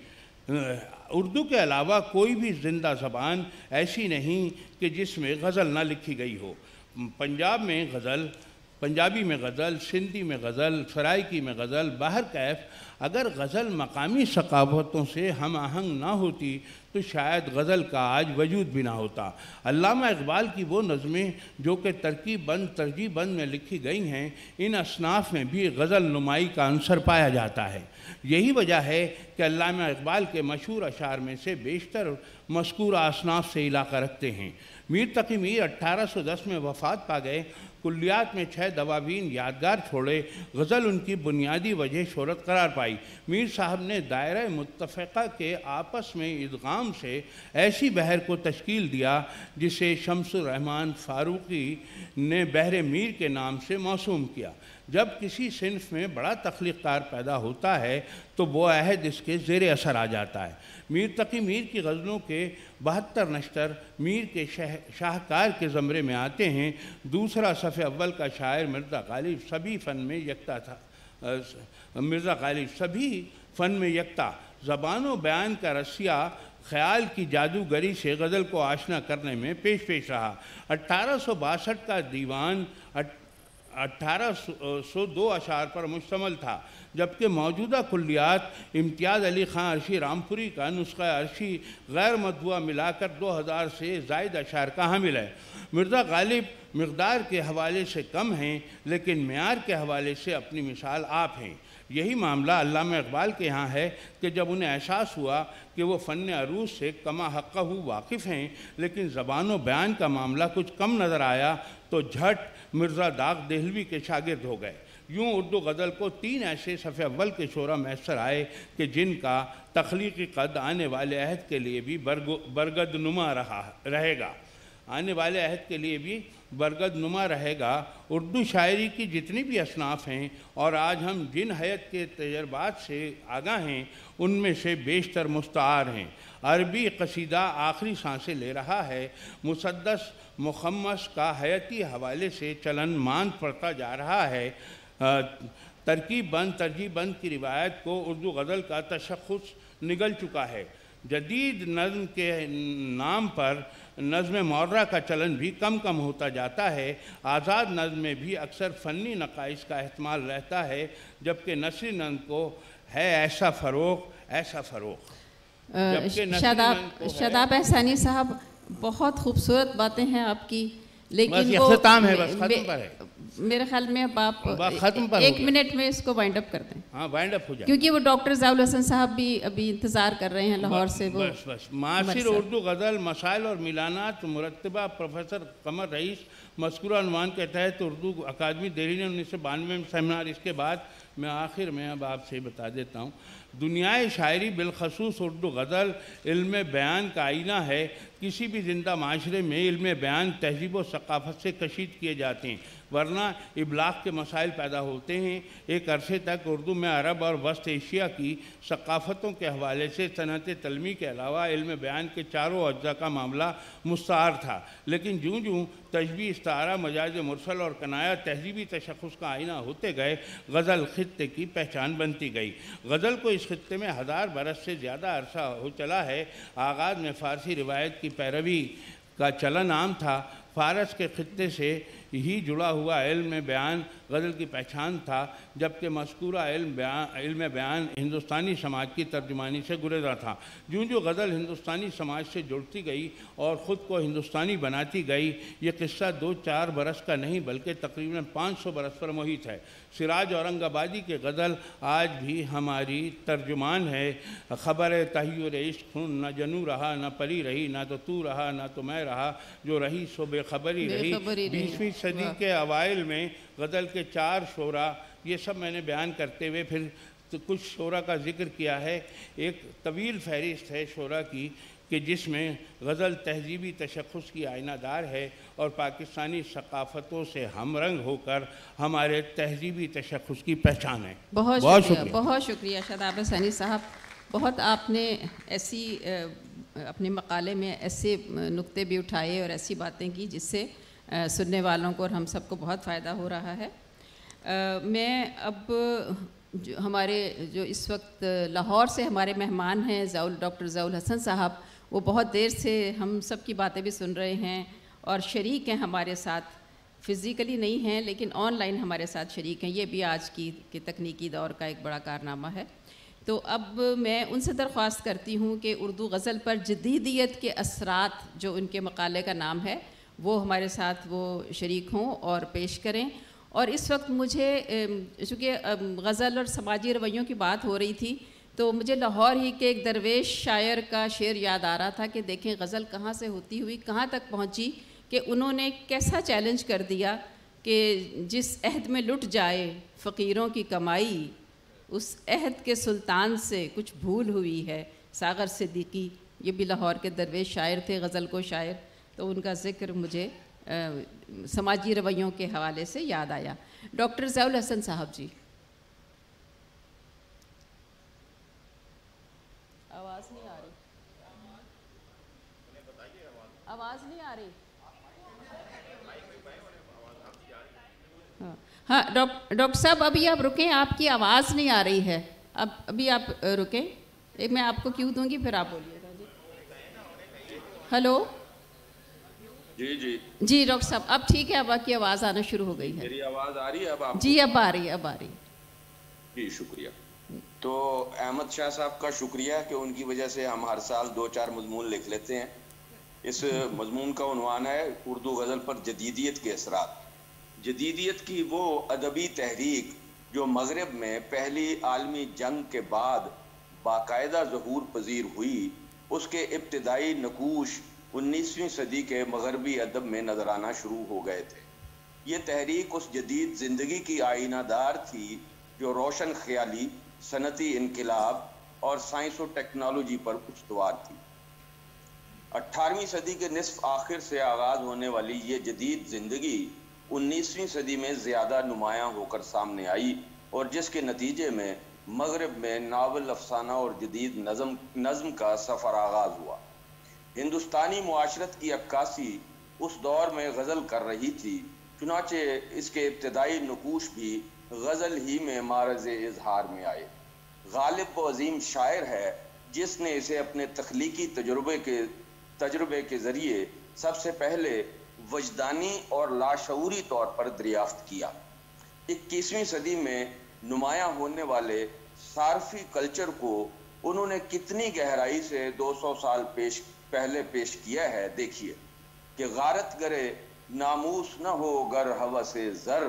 उर्दू के अलावा कोई भी ज़िंदा ज़बान ऐसी नहीं कि जिसमें गज़ल ना लिखी गई हो। पंजाब में गज़ल, पंजाबी में गज़ल, सिंधी में गज़ल सराइकी में गज़ल, बाहर कैफ अगर गज़ल मकामी सकावतों से हम आहंग ना होती तो शायद गज़ल का आज वजूद भी ना होता। अल्लामा इकबाल की वो नज़में जो कि तरकीब बंद तरजीब बंद में लिखी गई हैं, इन असनाफ में भी गज़ल नुमाई का अंसर पाया जाता है। यही वजह है कि अल्लामा इकबाल के मशहूर अशार में से बेशतर मस्कूर असनाफ से इलाका रखते हैं। मीर तकी मीर 1810 में वफ़ात पा गए। कुल्लियात में छः दवाबीन यादगार छोड़े। गज़ल उनकी बुनियादी वजह शहरत करार पाई। मीर साहब ने दायरा मुतफ़ा के आपस में इदगाम से ऐसी बहर को तश्कील दिया, जिसे शमसुररहमान फ़ारूकी ने बहर मीर के नाम से मौसूम किया। जब किसी सिनफ में बड़ा तख्लीकार पैदा होता है तो वो अहद इसके ज़ेर असर आ जाता है। मीर तकी मीर की गज़लों के बहत्तर नश्तर मीर के शह, शाहकार के ज़मरे में आते हैं। दूसरा सफ़े अव्वल का शायर मिर्ज़ा गालिब, सभी फ़न में यकता था मिर्ज़ा गालिब, सभी फ़न में यकता। ज़बान व बयान का रसिया ख्याल की जादूगरी से गज़ल को आशना करने में पेश पेश रहा। अट्ठारह सौ बासठ का दीवान दो अशार पर मुश्तमल था, जबकि मौजूदा कुल्लियात इम्तियाज़ अली ख़ान अर्शी रामपुरी का नुस्खा अर्शी गैर मदुआ मिलाकर दो हज़ार से जायद अशार का हामिल है? मिर्ज़ा गालिब मकदार के हवाले से कम हैं, लेकिन मैार के हवाले से अपनी मिसाल आप हैं। यही मामला अल्लामा इकबाल के यहाँ है कि जब उन्हें एहसास हुआ कि वो फ़न अरूज से कमा हक़ वाकिफ़ हैं, लेकिन ज़बान बयान का मामला कुछ कम नज़र आया तो झट मिर्ज़ा दाग देहलवी के शागिर्द हो गए। यूँ उर्दू गज़ल को तीन ऐसे सफ़े अव्वल के शोरा मैसर आए कि जिनका तख्लीकी कद आने वाले अहद के लिए भी बरग बरगद नुमा रहा, रहेगा। आने वाले अहद के लिए भी बरगद नुमा रहेगा। उर्दू शायरी की जितनी भी असनाफ़ हैं और आज हम जिन हयत के तजर्बात से आगा हैं, उनमें से बेशतर मुस्तार हैं। अरबी कसीदा आखिरी साँसें ले रहा है। मुसदस मुखम्मस का हयती हवाले से चलन मान पड़ता जा रहा है। तरकीब बंद तरजीब बंद की रिवायत को उर्दू गज़ल का तशखस निगल चुका है। जदीद नज़म के नाम पर नज़म मौर्रा का चलन भी कम कम होता जाता है। आज़ाद नज़म में भी अक्सर फ़नी नकाइश का अहतमाल रहता है जबकि नसरी नज़म को है ऐसा फ़रोग ऐसा फ़रोग शादाब शादाब एहसानी साहब बहुत खूबसूरत बातें हैं आपकी लेकिन वो है बस खत्म पर है। मेरे ख्याल में अब आप खत्म पर एक मिनट में इसको वाइंड अप कर दें हाँ वाइंड अप हो जाए क्योंकि वो डॉक्टर जाउल हसन साहब भी अभी इंतज़ार कर रहे हैं लाहौर से वो बस बस। मासिर उर्दू गज़ल मसाइल और मिलानात मुरतबा प्रोफेसर कमर रईस मस्कुर अनुमान के तहत उर्दू अकादमी दिल्ली ने उन्नीस सौ बानवे में सेमिनार इसके बाद मैं आखिर में अब आपसे बता देता हूँ। दुनियाए शायरी बिलखसूस उर्दू गज़ल, इल्म बयान का आईना है। किसी भी ज़िंदा माशरे में इल्म बयान, तहजीब व सकाफ़त से कशीद किए जाते हैं। वरना इबलाग के मसाइल पैदा होते हैं। एक अरसे तक उर्दू में अरब और वस्त एशिया की सकाफ़तों के हवाले से सनत तलमी के अलावा इल्म बयान के चारों अज्जा का मामला मुस्तार था। लेकिन जूँ जूँ तजबी इस्तारा, मजाज मुरसल और कनाया तहजीबी तशखस का आईना होते गए, गज़ल ख़त्े की पहचान बनती गई। गज़ल को इस खत्े में हज़ार बरस से ज़्यादा अरसा हो चला है। आगाज़ में फ़ारसी रिवायत की पैरवी का चलन आम था। फ़ारस के ख़त्े से ही जुड़ा हुआ इल्म बयान गज़ल की पहचान था, जबकि मस्कूरा इल्म बयान इल्म बयान हिंदुस्तानी समाज की तर्जुमानी से गुजरा था। जूँ जो गज़ल हिंदुस्तानी समाज से जुड़ती गई और ख़ुद को हिंदुस्तानी बनाती गई, ये किस्सा दो चार बरस का नहीं, बल्कि तकरीबन पाँच सौ बरस पर मोहित है। सिराज औरंगाबादी के गज़ल आज भी हमारी तर्जुमान है। ख़बर तहयर इश्क न जनू रहा न परी रही ना तो तू रहा ना तो मैं रहा। जो रही सो बेखबरी रही। बीसवीं सदी के अवाइल में गज़ल के चार शोरा ये सब मैंने बयान करते हुए फिर तो कुछ शोरा का ज़िक्र किया है। एक तवील फहरिस्त है शोरा की कि जिसमें गज़ल तहजीबी तशखस की आयनादार है और पाकिस्तानी सकाफ़तों से हम रंग होकर हमारे तहजीबी तशखस की पहचान है। बहुत बहुत शुक्रिया बहुत शुक्रिया शादाब सनी साहब। बहुत आपने ऐसी अपने मकाले में ऐसे नुक्ते भी उठाए और ऐसी बातें की जिससे सुनने वालों को और हम सबको बहुत फ़ायदा हो रहा है। मैं अब जो हमारे जो इस वक्त लाहौर से हमारे मेहमान हैं जाउल डॉक्टर जाउल हसन साहब वो बहुत देर से हम सब की बातें भी सुन रहे हैं। और शरीक हैं हमारे साथ। फिज़िकली नहीं हैं, लेकिन ऑनलाइन हमारे साथ शरीक हैं। ये भी आज की, के तकनीकी दौर का एक बड़ा कारनामा है। तो अब मैं उनसे दरख्वास्त करती हूँ कि उर्दू गज़ल पर जदीदियत के असरात, जो उनके मकाले का नाम है, वो हमारे साथ वो शरीक हों और पेश करें। और इस वक्त मुझे चूँकि गज़ल और समाजी रवैयों की बात हो रही थी तो मुझे लाहौर ही के एक दरवेश शायर का शेर याद आ रहा था कि देखें गज़ल कहाँ से होती हुई, कहाँ तक पहुँची कि उन्होंने कैसा चैलेंज कर दिया कि जिस अहद में लुट जाए फ़कीरों की कमाई उस अहद के सुल्तान से कुछ भूल हुई है। सागर सिद्दीकी ये भी लाहौर के दरवेश शायर थे गज़ल को शायर। तो उनका ज़िक्र मुझे आ, समाजी रवैयों के हवाले से याद आया। डॉक्टर जैल हसन साहब जी। आवाज़ नहीं आ रही। आवाज़ नहीं आ रही। हाँ डॉक्टर साहब अभी आप रुकें आपकी आवाज़ नहीं आ रही है। अब अभी आप रुकें। मैं आपको क्यों दूँगी फिर आप बोलिएगा जी हेलो? जी जी। जी डॉक्टर साहब अब ठीक है अब आपकी आवाज़ आना शुरू हो गई है। मेरी आवाज़ आ रही है अब आप जी अब आ रही है अब आ रही जी शुक्रिया। तो अहमद शाह साहब का शुक्रिया कि उनकी वजह से हम हर साल दो चार मजमून लिख लेते हैं। इस मजमून का उनवान है उर्दू गज़ल पर जदीदियत के असरात। जदीदियत की वो अदबी तहरीक जो मगरब में पहली आलमी जंग के बाद बाकायदा जहूर पजीर हुई, उसके इब्तदाई नकूश उन्नीसवीं सदी के मगरबी अदब में नज़र आना शुरू हो गए थे। ये तहरीक उस जदीद ज़िंदगी की आइनादार थी जो रोशन ख्याली, सनती इनकलाब और साइंस और टेक्नोलॉजी पर उस्तवार थी। अट्ठारहवीं सदी के निसफ आखिर से आगाज़ होने वाली ये जदीद ज़िंदगी उन्नीसवीं सदी में ज़्यादा नुमाया होकर सामने आई और जिसके नतीजे में मगरब में नावल अफसाना और जदीद नज़म नज़म का सफ़र आगाज़ हुआ। हिंदुस्तानी मुआशरत की अक्कासी उस दौर में गज़ल कर रही थी, चुनाचे इसके इब्तदाई नकूश भी गज़ल ही में मारज इजहार में आए। गालिब व अजीम शायर है, जिसने इसे अपने तख्लीकी तजुर्बे के तजुर्बे के ज़रिए सबसे पहले वजदानी और लाशूरी तौर पर दरियाफ्त किया। इक्कीसवीं सदी में नुमाया होने वाले सारफी कल्चर को उन्होंने कितनी गहराई से 200 साल पेश पहले पेश किया है देखिए। कि गारत करे नामूस न हो गर हवा से जर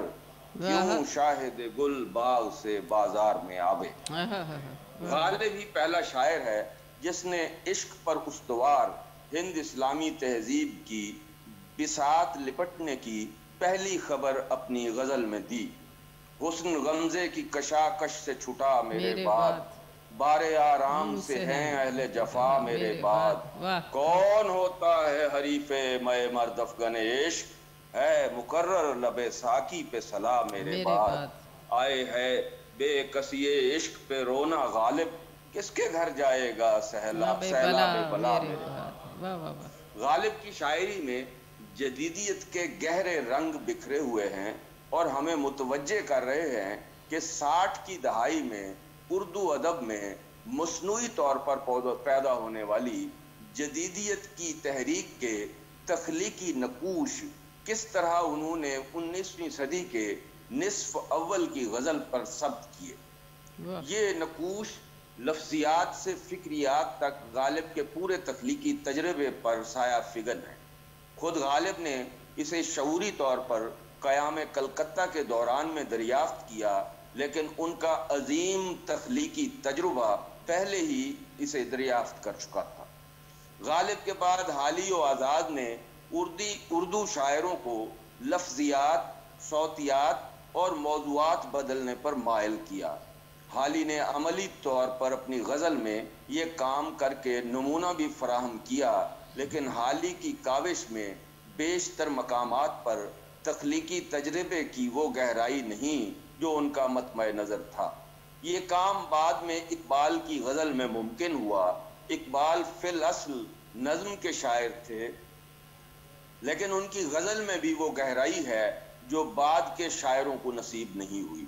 क्यों शाहिद गुल बाग से बाज़ार में आवे। गालिब ही पहला शायर है जिसने इश्क पर उस्तवार हिंद इस्लामी तहजीब की बिसात लिपटने की पहली खबर अपनी गज़ल में दी। हुस्न गमजे की कशाकश से छुटा मेरे, मेरे बाद। बारे आराम से हैं अहले जफा मेरे मेरे बाद। कौन होता है हरीफे मय मर्द अफगन इश्क है मुकर्र लबे साकी पे सला मेरे मेरे बाद। आए है बेकसिए इश्क पे रोना गालिब। किसके घर जाएगा सहला सहला बला मेरे बाद। गालिब की शायरी में जदीदियत के गहरे रंग बिखरे हुए हैं और हमें मुतवजे कर रहे हैं कि साठ की दहाई में उर्दू अदब में मसनू तौर पर पैदा होने वाली जदीदियत की तहरीक के तख्लीकी नकूश किस तरह उन्होंने उन्नीसवीं सदी के निसफ अव्वल की गज़ल पर सब्त किए? ये नकूश लफ्जियात से फिक्रियात तक गालिब के पूरे तख्लीकी तजर्बे पर साया फिगन है। खुद गालिब ने इसे शूरी तौर पर क़याम कलकत्ता के दौरान में दरियाफ्त किया, लेकिन उनका अजीम तख्लीकी तजुर्बा पहले ही इसे दरियाफ्त कर चुका था। गालिब के बाद हाली व आज़ाद ने उर्दी, उर्दू शायरों को लफ्जियात, सौतियात और मौजूद बदलने पर मायल किया। हाली ने अमली तौर पर अपनी गज़ल में ये काम करके नमूना भी फराहम किया लेकिन हाल ही की काविश में बेशतर मकाम पर तख्लीकी तजर्बे की वो गहराई नहीं जो उनका मतम नज़र था। ये काम बाद में इकबाल की गज़ल में मुमकिन हुआ। इकबाल फिल असल नज़म के शायर थे। लेकिन उनकी गज़ल में भी वो गहराई है जो बाद के शायरों को नसीब नहीं हुई।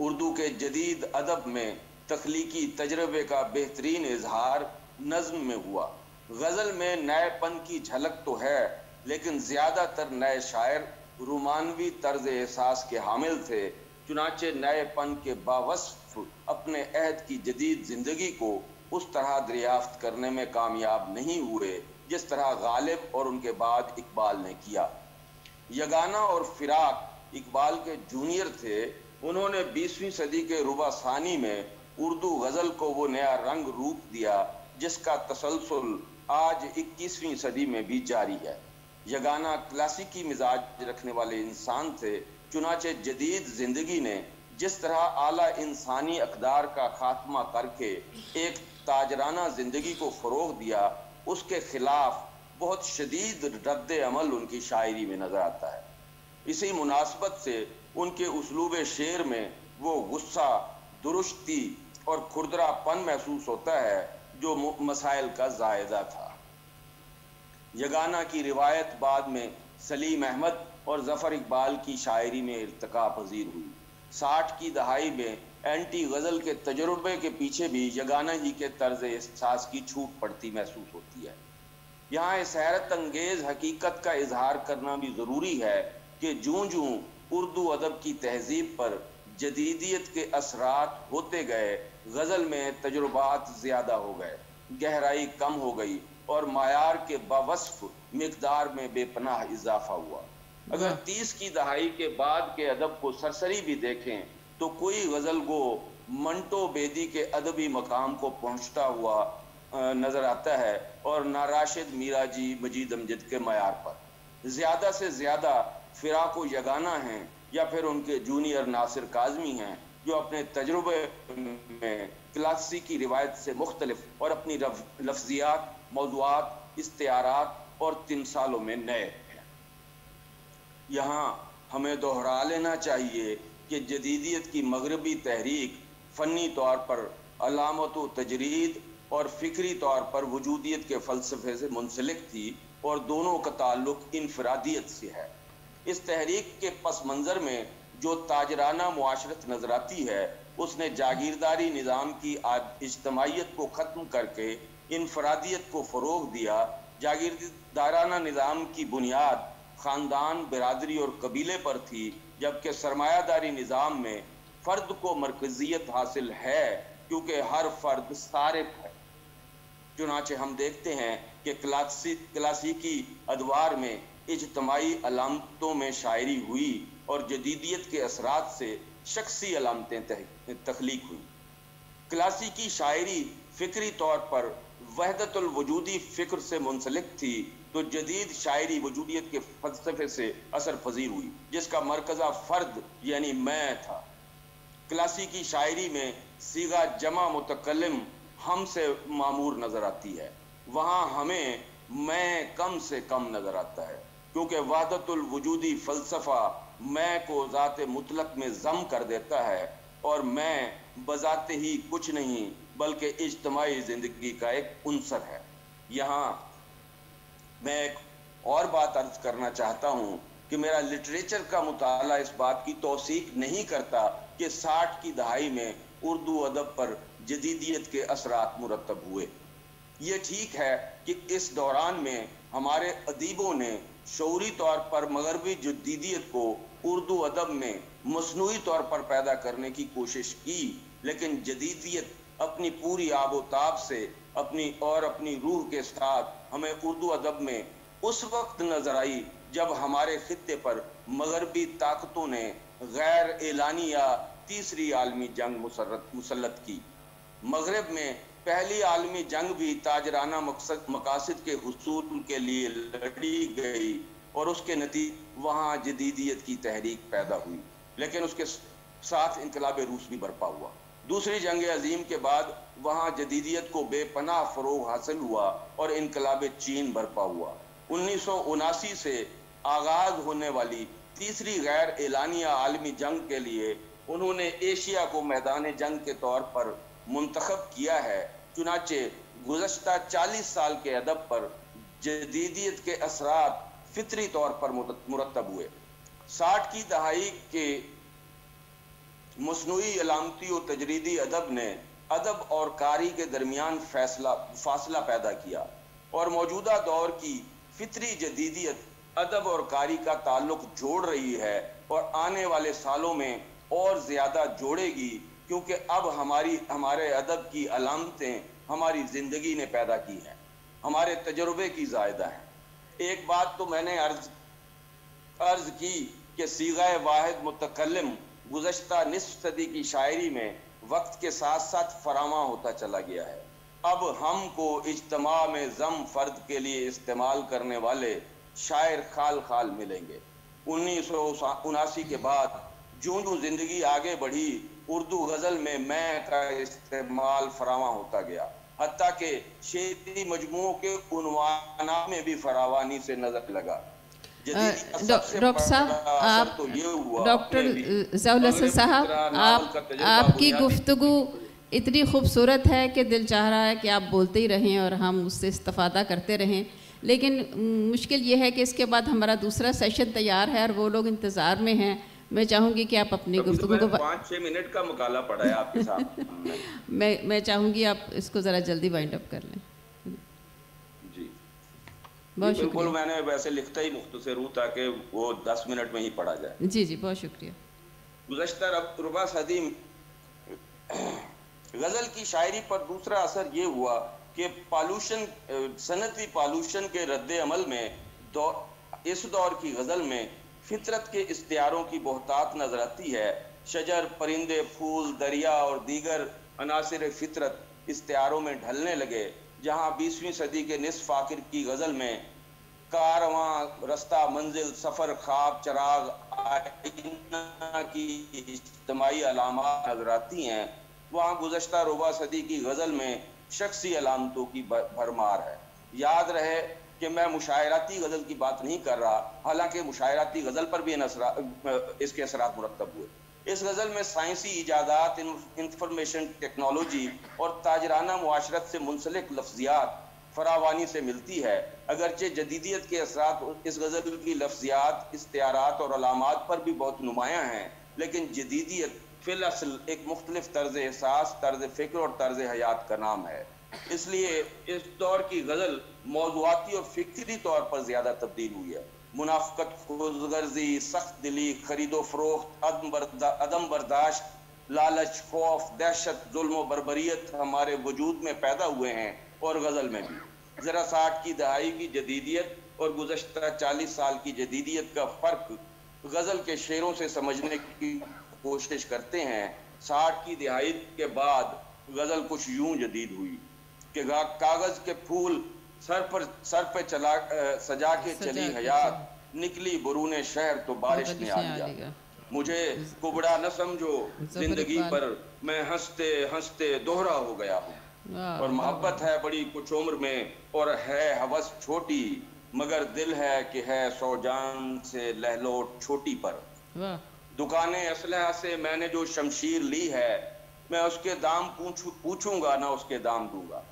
उर्दू के जदीद अदब में तख्लीकी तजर्बे का बेहतरीन इजहार नज्म में हुआ। गज़ल में नएपन की झलक तो है, लेकिन ज़्यादातर नए शायर रोमानवी तर्ज एहसास के हामिल थे। चुनाचे नएपन के बावसफ अपने अहद की जदीद ज़िंदगी को उस तरह दरियाफ्त करने में कामयाब नहीं हुए, जिस तरह गालिब और उनके बाद इकबाल ने किया। यगाना और फिराक इकबाल के जूनियर थे। उन्होंने बीसवीं सदी के रुबा सानी में उर्दू गज़ल को वो नया रंग रूप दिया, जिसका तसलसल आज 21वीं सदी में भी जारी है। यगाना क्लासिकी मिजाज रखने वाले इंसान थे, चुनाचे जदीद ज़िंदगी ने जिस तरह आला इंसानी अकदार का खात्मा करके एक ताजराना ज़िंदगी को फ़रोग दिया, उसके खिलाफ बहुत शदीद रद्द अमल उनकी शायरी में नज़र आता है। इसी मुनासबत से उनके उसलूब शेर में वो गुस्सा, दुरुस्ती और खुरदरापन महसूस होता है जो मसाइल का जायदा था। यगाना की रिवायत बाद में सलीम अहमद और जफ़र इकबाल की शायरी में इरतका पजीर हुई। साठ की दहाई में एंटी गज़ल के तजुर्बे के पीछे भी यगाना जी के तर्ज एहसास की छूट पड़ती महसूस होती है। यहाँ इस हैरत अंगेज हकीकत का इजहार करना भी ज़रूरी है कि जूं जूं उर्दू अदब की तहजीब पर जदीदियत के असरात होते गए गज़ल में तजुर्बात ज़्यादा हो गए गहराई कम हो गई और मायार के बावसफ मकदार में बेपनाह इजाफा हुआ। अगर तीस की दहाई के बाद के अदब को सरसरी भी देखें तो कोई गज़ल को मंटो बेदी के अदबी मकाम को पहुँचता हुआ नज़र आता है और नाराशिद मीरा जी मजीद अमजद के मैार पर। ज़्यादा से ज़्यादा फ़िराक यगाना हैं या फिर उनके जूनियर नासिर काजमी हैं जो अपने तजुर्बे में क्लासी की रिवायत से मुख्तलिफ़ और अपनी लफ्जियात मौजूद इश्तारात और तीन सालों में नए हैं। यहाँ हमें दोहरा लेना चाहिए कि जदीदियत की मगरबी तहरीक फ़नी तौर पर अलामत तजरीद और फ़िक्री तौर पर वजूदियत के फ़लसफ़े से मुंसलिक थी और दोनों का ताल्लुक इनफरादियत से है। इस तहरीक के पस मंज़र में जो ताजराना मुआशरत नज़र आती है, उसने जागीरदारी निज़ाम की इज्तमाहीत को ख़त्म करके इनफरादियत को फ़रोग दिया। जागीरदाराना निज़ाम की बुनियाद ख़ानदान, बरदरी और कबीले पर थी, जबकि सरमायादारी निज़ाम में फ़र्द को मरकजियत हासिल है, क्योंकि हर फर्द सारिफ है। चुनाचे हम देखते हैं कि क्लासी, क्लासिकी अदवार में इजतमाही अलामतों में शायरी हुई। और जदीदियत के असरात से शख्सी अलामतें तख्लीक हुई। क्लासिकी शायरी फ़िक्री तौर पर वहदतुलवजूदी फ़िक्र से मुंसलिक थी तो जदीद शायरी वजूदियत के फलसफे से असर पजीर हुई, जिसका मरकज़ा फ़र्द यानी मैं था। क्लासिकी शायरी में सीगा जमा मुतकलम हम से मामूर नज़र आती है। वहाँ हमें मैं कम से कम नज़र आता है, क्योंकि वादतुल वजूदी फ़लसफ़ा मैं को ज़ात मुतलक में ज़म कर देता है और मैं बजाते ही कुछ नहीं, बल्कि इज्तमाही ज़िंदगी का एक उनसर है। यहाँ मैं एक और बात अर्ज़ करना चाहता हूँ कि मेरा लिटरेचर का मुताला इस बात की तोसीक नहीं करता कि साठ की दहाई में उर्दू अदब पर जदीदियत के असरात मुरतब हुए। ये ठीक है कि इस दौरान में हमारे अदीबों ने शौरी तौर पर मगरबी जदीदियत को उर्दू अदब में मसनू तौर पर पैदा करने की कोशिश की, लेकिन जदीदियत अपनी पूरी आबोताब से, अपनी और अपनी रूह के साथ हमें उर्दू अदब में उस वक्त नज़र आई जब हमारे खत्े पर मगरबी ताकतों ने गैर एलानी या तीसरी आलमी जंग मुसलत की। मगरब में पहली आलमी जंग भी ताजराना मकसद, मकासद के हसूल के लिए लड़ी गई। और उसके नतीज वहाँ जदीदियत की तहरीक पैदा हुई। लेकिन उसके साथ इनकलाब रूस भी बरपा हुआ। दूसरी जंग अजीम के बाद वहाँ जदीदियत को बेपनाह फ़रोग हासिल हुआ और इनकलाब चीन बरपा हुआ। उन्नीस सौ उनासी से आगाज़ होने वाली तीसरी गैर एलानिया आलमी जंग के लिए उन्होंने एशिया को मैदान जंग के तौर पर मुंतखब किया है। चुनाचे गुजशत चालीस साल के अदब पर जदीदियत के असरात फितरी तौर पर मुरतब हुए। साठ की दहाई के मसनू अलामती और तजरीदी अदब ने अदब और कारी के दरमियान फैसला, फासला पैदा किया और मौजूदा दौर की फितरी जदीदियत अदब और कारी का ताल्लुक जोड़ रही है और आने वाले सालों में और ज़्यादा जोड़ेगी क्योंकि अब हमारी, हमारे अदब की अलामतें हमारी ज़िंदगी ने पैदा की हैं। हमारे तजुर्बे की जायदा है। एक बात तो मैंने अर्ज़ अर्ज़ की कि सीगा वाहिद मुतकलम गुजशत निसफ सदी की शायरी में वक्त के साथ साथ फरामा होता चला गया है। अब हमको इज्तमा में जम फर्द के लिए इस्तेमाल करने वाले शायर खाल खाल मिलेंगे। उन्नीस सौ उनासी के बाद जो जो ज़िंदगी आगे बढ़ी, उर्दू गज़ल में मैं का इस्तेमाल फरावा होता गया। हती के शेरी मजमुओं के उनवाना में भी फरावानी से नज़र लगा। डॉक्टर साहब आप तो डॉक्टर जौल साहब आप आपकी गुफ्तगु इतनी खूबसूरत है कि दिल चाह रहा है कि आप बोलते ही रहें और हम उससे इस्तफ़ादा करते रहें। लेकिन मुश्किल ये है कि इसके बाद हमारा दूसरा सेशन तैयार है और वो लोग इंतज़ार में हैं। मैं चाहूँगी कि आप अपनी गुफ्तु को पाँच छः मिनट का मुकाला पड़ा है आपके साथ। मैं मैं चाहूँगी आप इसको ज़रा जल्दी वाइंड अप कर लें। जी। बहुत बिल्कुल मैंने वैसे लिखता ही मुख्त से रू ताकि वो दस मिनट में ही पढ़ा जाए। जी जी बहुत शुक्रिया। गुजशत रुबा सदी गज़ल की शायरी पर दूसरा असर ये हुआ कि पालूशन सनती पालूशन के रद्द अमल में दौर इस दौर की गज़ल में फितरत के इश्तारों की बहुतात नज़र आती है। शजर, परिंदे, फूल, दरिया और दीगर अनासर फितरत इश्तारों में ढलने लगे, जहाँ बीसवीं सदी के निसफ आखिर की गज़ल में कारवां, रास्ता, मंजिल, सफ़र, ख्वाब, चराग की इज्तमाही अलामत नज़र आती हैं। वहाँ गुजशत रुबा सदी की गज़ल में शख्सी अलामतों की भरमार है। याद रहे कि मैं मुशायराती गज़ल की बात नहीं कर रहा, हालाँकि मुशायराती गज़ल पर भी इसके असरात मुरतब हुए। इस गज़ल में साइंसी ईजादात इंफॉर्मेशन टेक्नोलॉजी और ताजराना मुआशरत से मुंसलिक लफ्जियात फरावानी से मिलती है। अगरचे जदीदियत के असरात, इस गज़ल की लफ्जियात इश्तारात और अलामत पर भी बहुत नुमाया हैं, लेकिन जदीदियत फिल असल एक मुख्तलिफ़ तर्ज एहसास, तर्ज फ़िक्र और तर्ज हयात का नाम है। इसलिए इस दौर की गज़ल मौजूदी और फिक्री तौर पर ज़्यादा तब्दील हुई है। मुनाफ्त खुदगर्जी, सख्त दिली, खरीदो फरोख्त, अदम बर्दाश्त, लालच, खौफ, दहशत, जुल्म बरबरीत हमारे वजूद में पैदा हुए हैं और गज़ल में भी। ज़रा साठ की दहाई की जदीदियत और गुजशत चालीस साल की जदीदियत का फ़र्क गज़ल के शेरों से समझने की कोशिश करते हैं। साठ की दिहाई के बाद गज़ल कुछ यूँ जदीद हुई कि कागज़ के फूल सर पर सर पे चला सजा के सजा चली हयात। निकली बरूने शहर तो बारिश ने आ गया मुझे कुबड़ा न समझो ज़िंदगी पर मैं हँसते हँसते दोहरा हो गया हूँ। और मोहब्बत है बड़ी कुछ उम्र में और है हवस छोटी मगर दिल है कि है सौ जान से लहलो छोटी पर। दुकानें असलहा से मैंने जो शमशीर ली है मैं उसके दाम पूछू पूछूँगा ना उसके दाम दूँगा।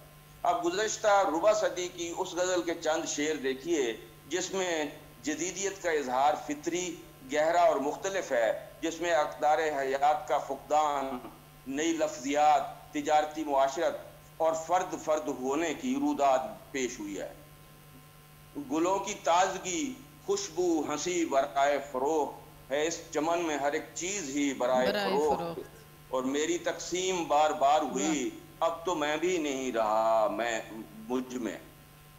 अब गुजशत रुबा सदी की उस गज़ल के चंद शेर देखिए जिसमें जदीदियत का इजहार फितरी गहरा और मुख्तलिफ़ है जिसमें अकदार हयात का फुकदान नई लफ्जियात तजारती मुआशरत और फ़र्द फ़र्द होने की रुदात पेश हुई है। गुलों की ताजगी खुशबू हँसी बरए फ़रोख है इस चमन में हर एक चीज़ ही बराए फरोख्त और मेरी तकसीम बार बार हुई अब तो मैं भी नहीं रहा मैं मुझमें।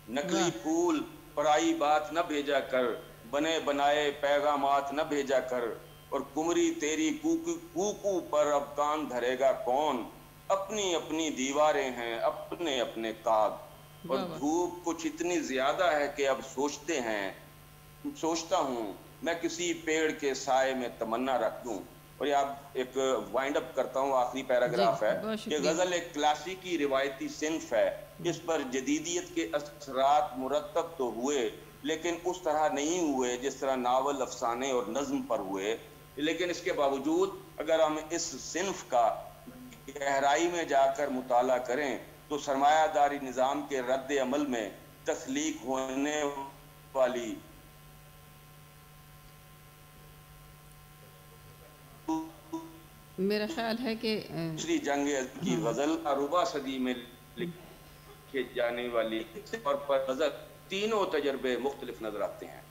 नकली फूल पराई बात न भेजा कर बने बनाए पैगामात न भेजा कर और कुमरी तेरी कूकू कूकू पर अब कान धरेगा कौन? अपनी अपनी दीवारें हैं अपने अपने काग। और धूप कुछ इतनी ज़्यादा है कि अब सोचते हैं सोचता हूँ मैं किसी पेड़ के साय में तमन्ना रख दूँ। और ये आप एक वाइंड अप करता हूँ आखिरी पैराग्राफ है ये गज़ल एक क्लासिकी रिवायती सिंफ है। इस पर जदीदियत के असरात मुरतब तो हुए लेकिन उस तरह नहीं हुए जिस तरह नावल अफसाने और नज्म पर हुए। लेकिन इसके बावजूद अगर हम इस सिंफ का गहराई में जाकर मुताला करें तो सरमायादारी निज़ाम के रद्द अमल में तख्लीक होने वाली मेरा ख्याल है कि दूसरी जंग की गज़ल अरुबा सदी में लिखे जाने वाली और पर गज़ल तीनों तजर्बे मुख्तलिफ़ नज़र आते हैं।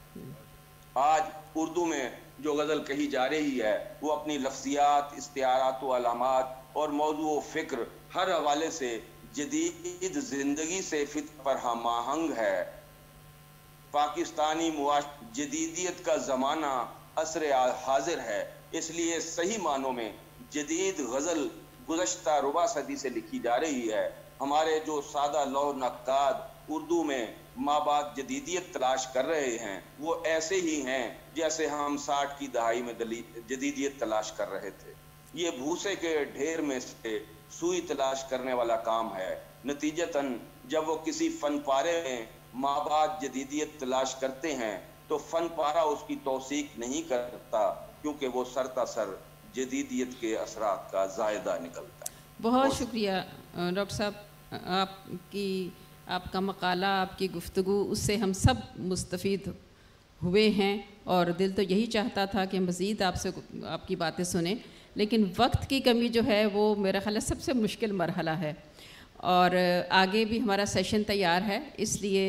आज उर्दू में जो गज़ल कही जा रही है वो अपनी लफ्जियात इश्तारात अलामत और मौजू फ़िक्र हर हवाले से जदीद ज़िंदगी से फित पर हम आहंग है। पाकिस्तानी जदीदियत का ज़माना असर हाजिर है इसलिए सही मानों में जदीद गज़ल गुजशत रुबा सदी से लिखी जा रही है। हमारे जो सादा लौ नक्काद उर्दू में माँ बाप जदीदियत तलाश कर रहे हैं, वो ऐसे ही हैं जैसे हम साठ की दहाई में जदीदियत तलाश कर रहे थे। ये भूसे के ढेर में से सुई तलाश करने वाला काम है। नतीजतन जब वो किसी फन पारे में माँ बाप जदीदियत तलाश करते हैं तो फन पारा उसकी तोसीक नहीं करता, क्योंकि वो सरता सर जदीदियत के असरात का जायदा निकलता है। बहुत शुक्रिया डॉक्टर साहब। आपकी आपका मकाला आपकी गुफ्तु उससे हम सब मुस्तफ़ हुए हैं और दिल तो यही चाहता था कि मज़ीद आपसे आपकी बातें सुने लेकिन वक्त की कमी जो है वो मेरा ख्याल सबसे मुश्किल मरहला है। और आगे भी हमारा सेशन तैयार है इसलिए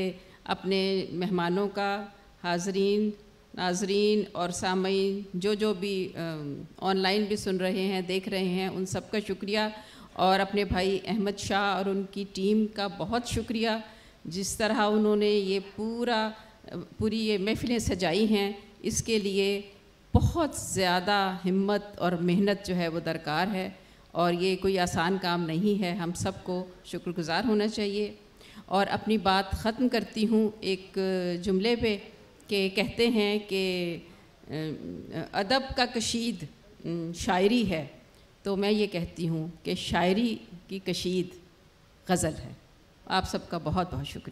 अपने मेहमानों का हाजरीन नाजरीन और सामीन जो जो भी ऑनलाइन भी सुन रहे हैं, देख रहे हैं, उन सब का शुक्रिया। और अपने भाई अहमद शाह और उनकी टीम का बहुत शुक्रिया, जिस तरह उन्होंने ये पूरा, पूरी ये महफ़िलें सजाई हैं, इसके लिए बहुत ज़्यादा हिम्मत और मेहनत जो है वो दरकार है। और ये कोई आसान काम नहीं है, हम सबको शुक्रगुज़ार होना चाहिए। और अपनी बात ख़त्म करती हूँ एक जुमले पे। कि कहते हैं कि अदब का कशीद शायरी है। तो मैं ये कहती हूँ कि शायरी की कशीद गज़ल है। आप सबका बहुत बहुत शुक्रिया।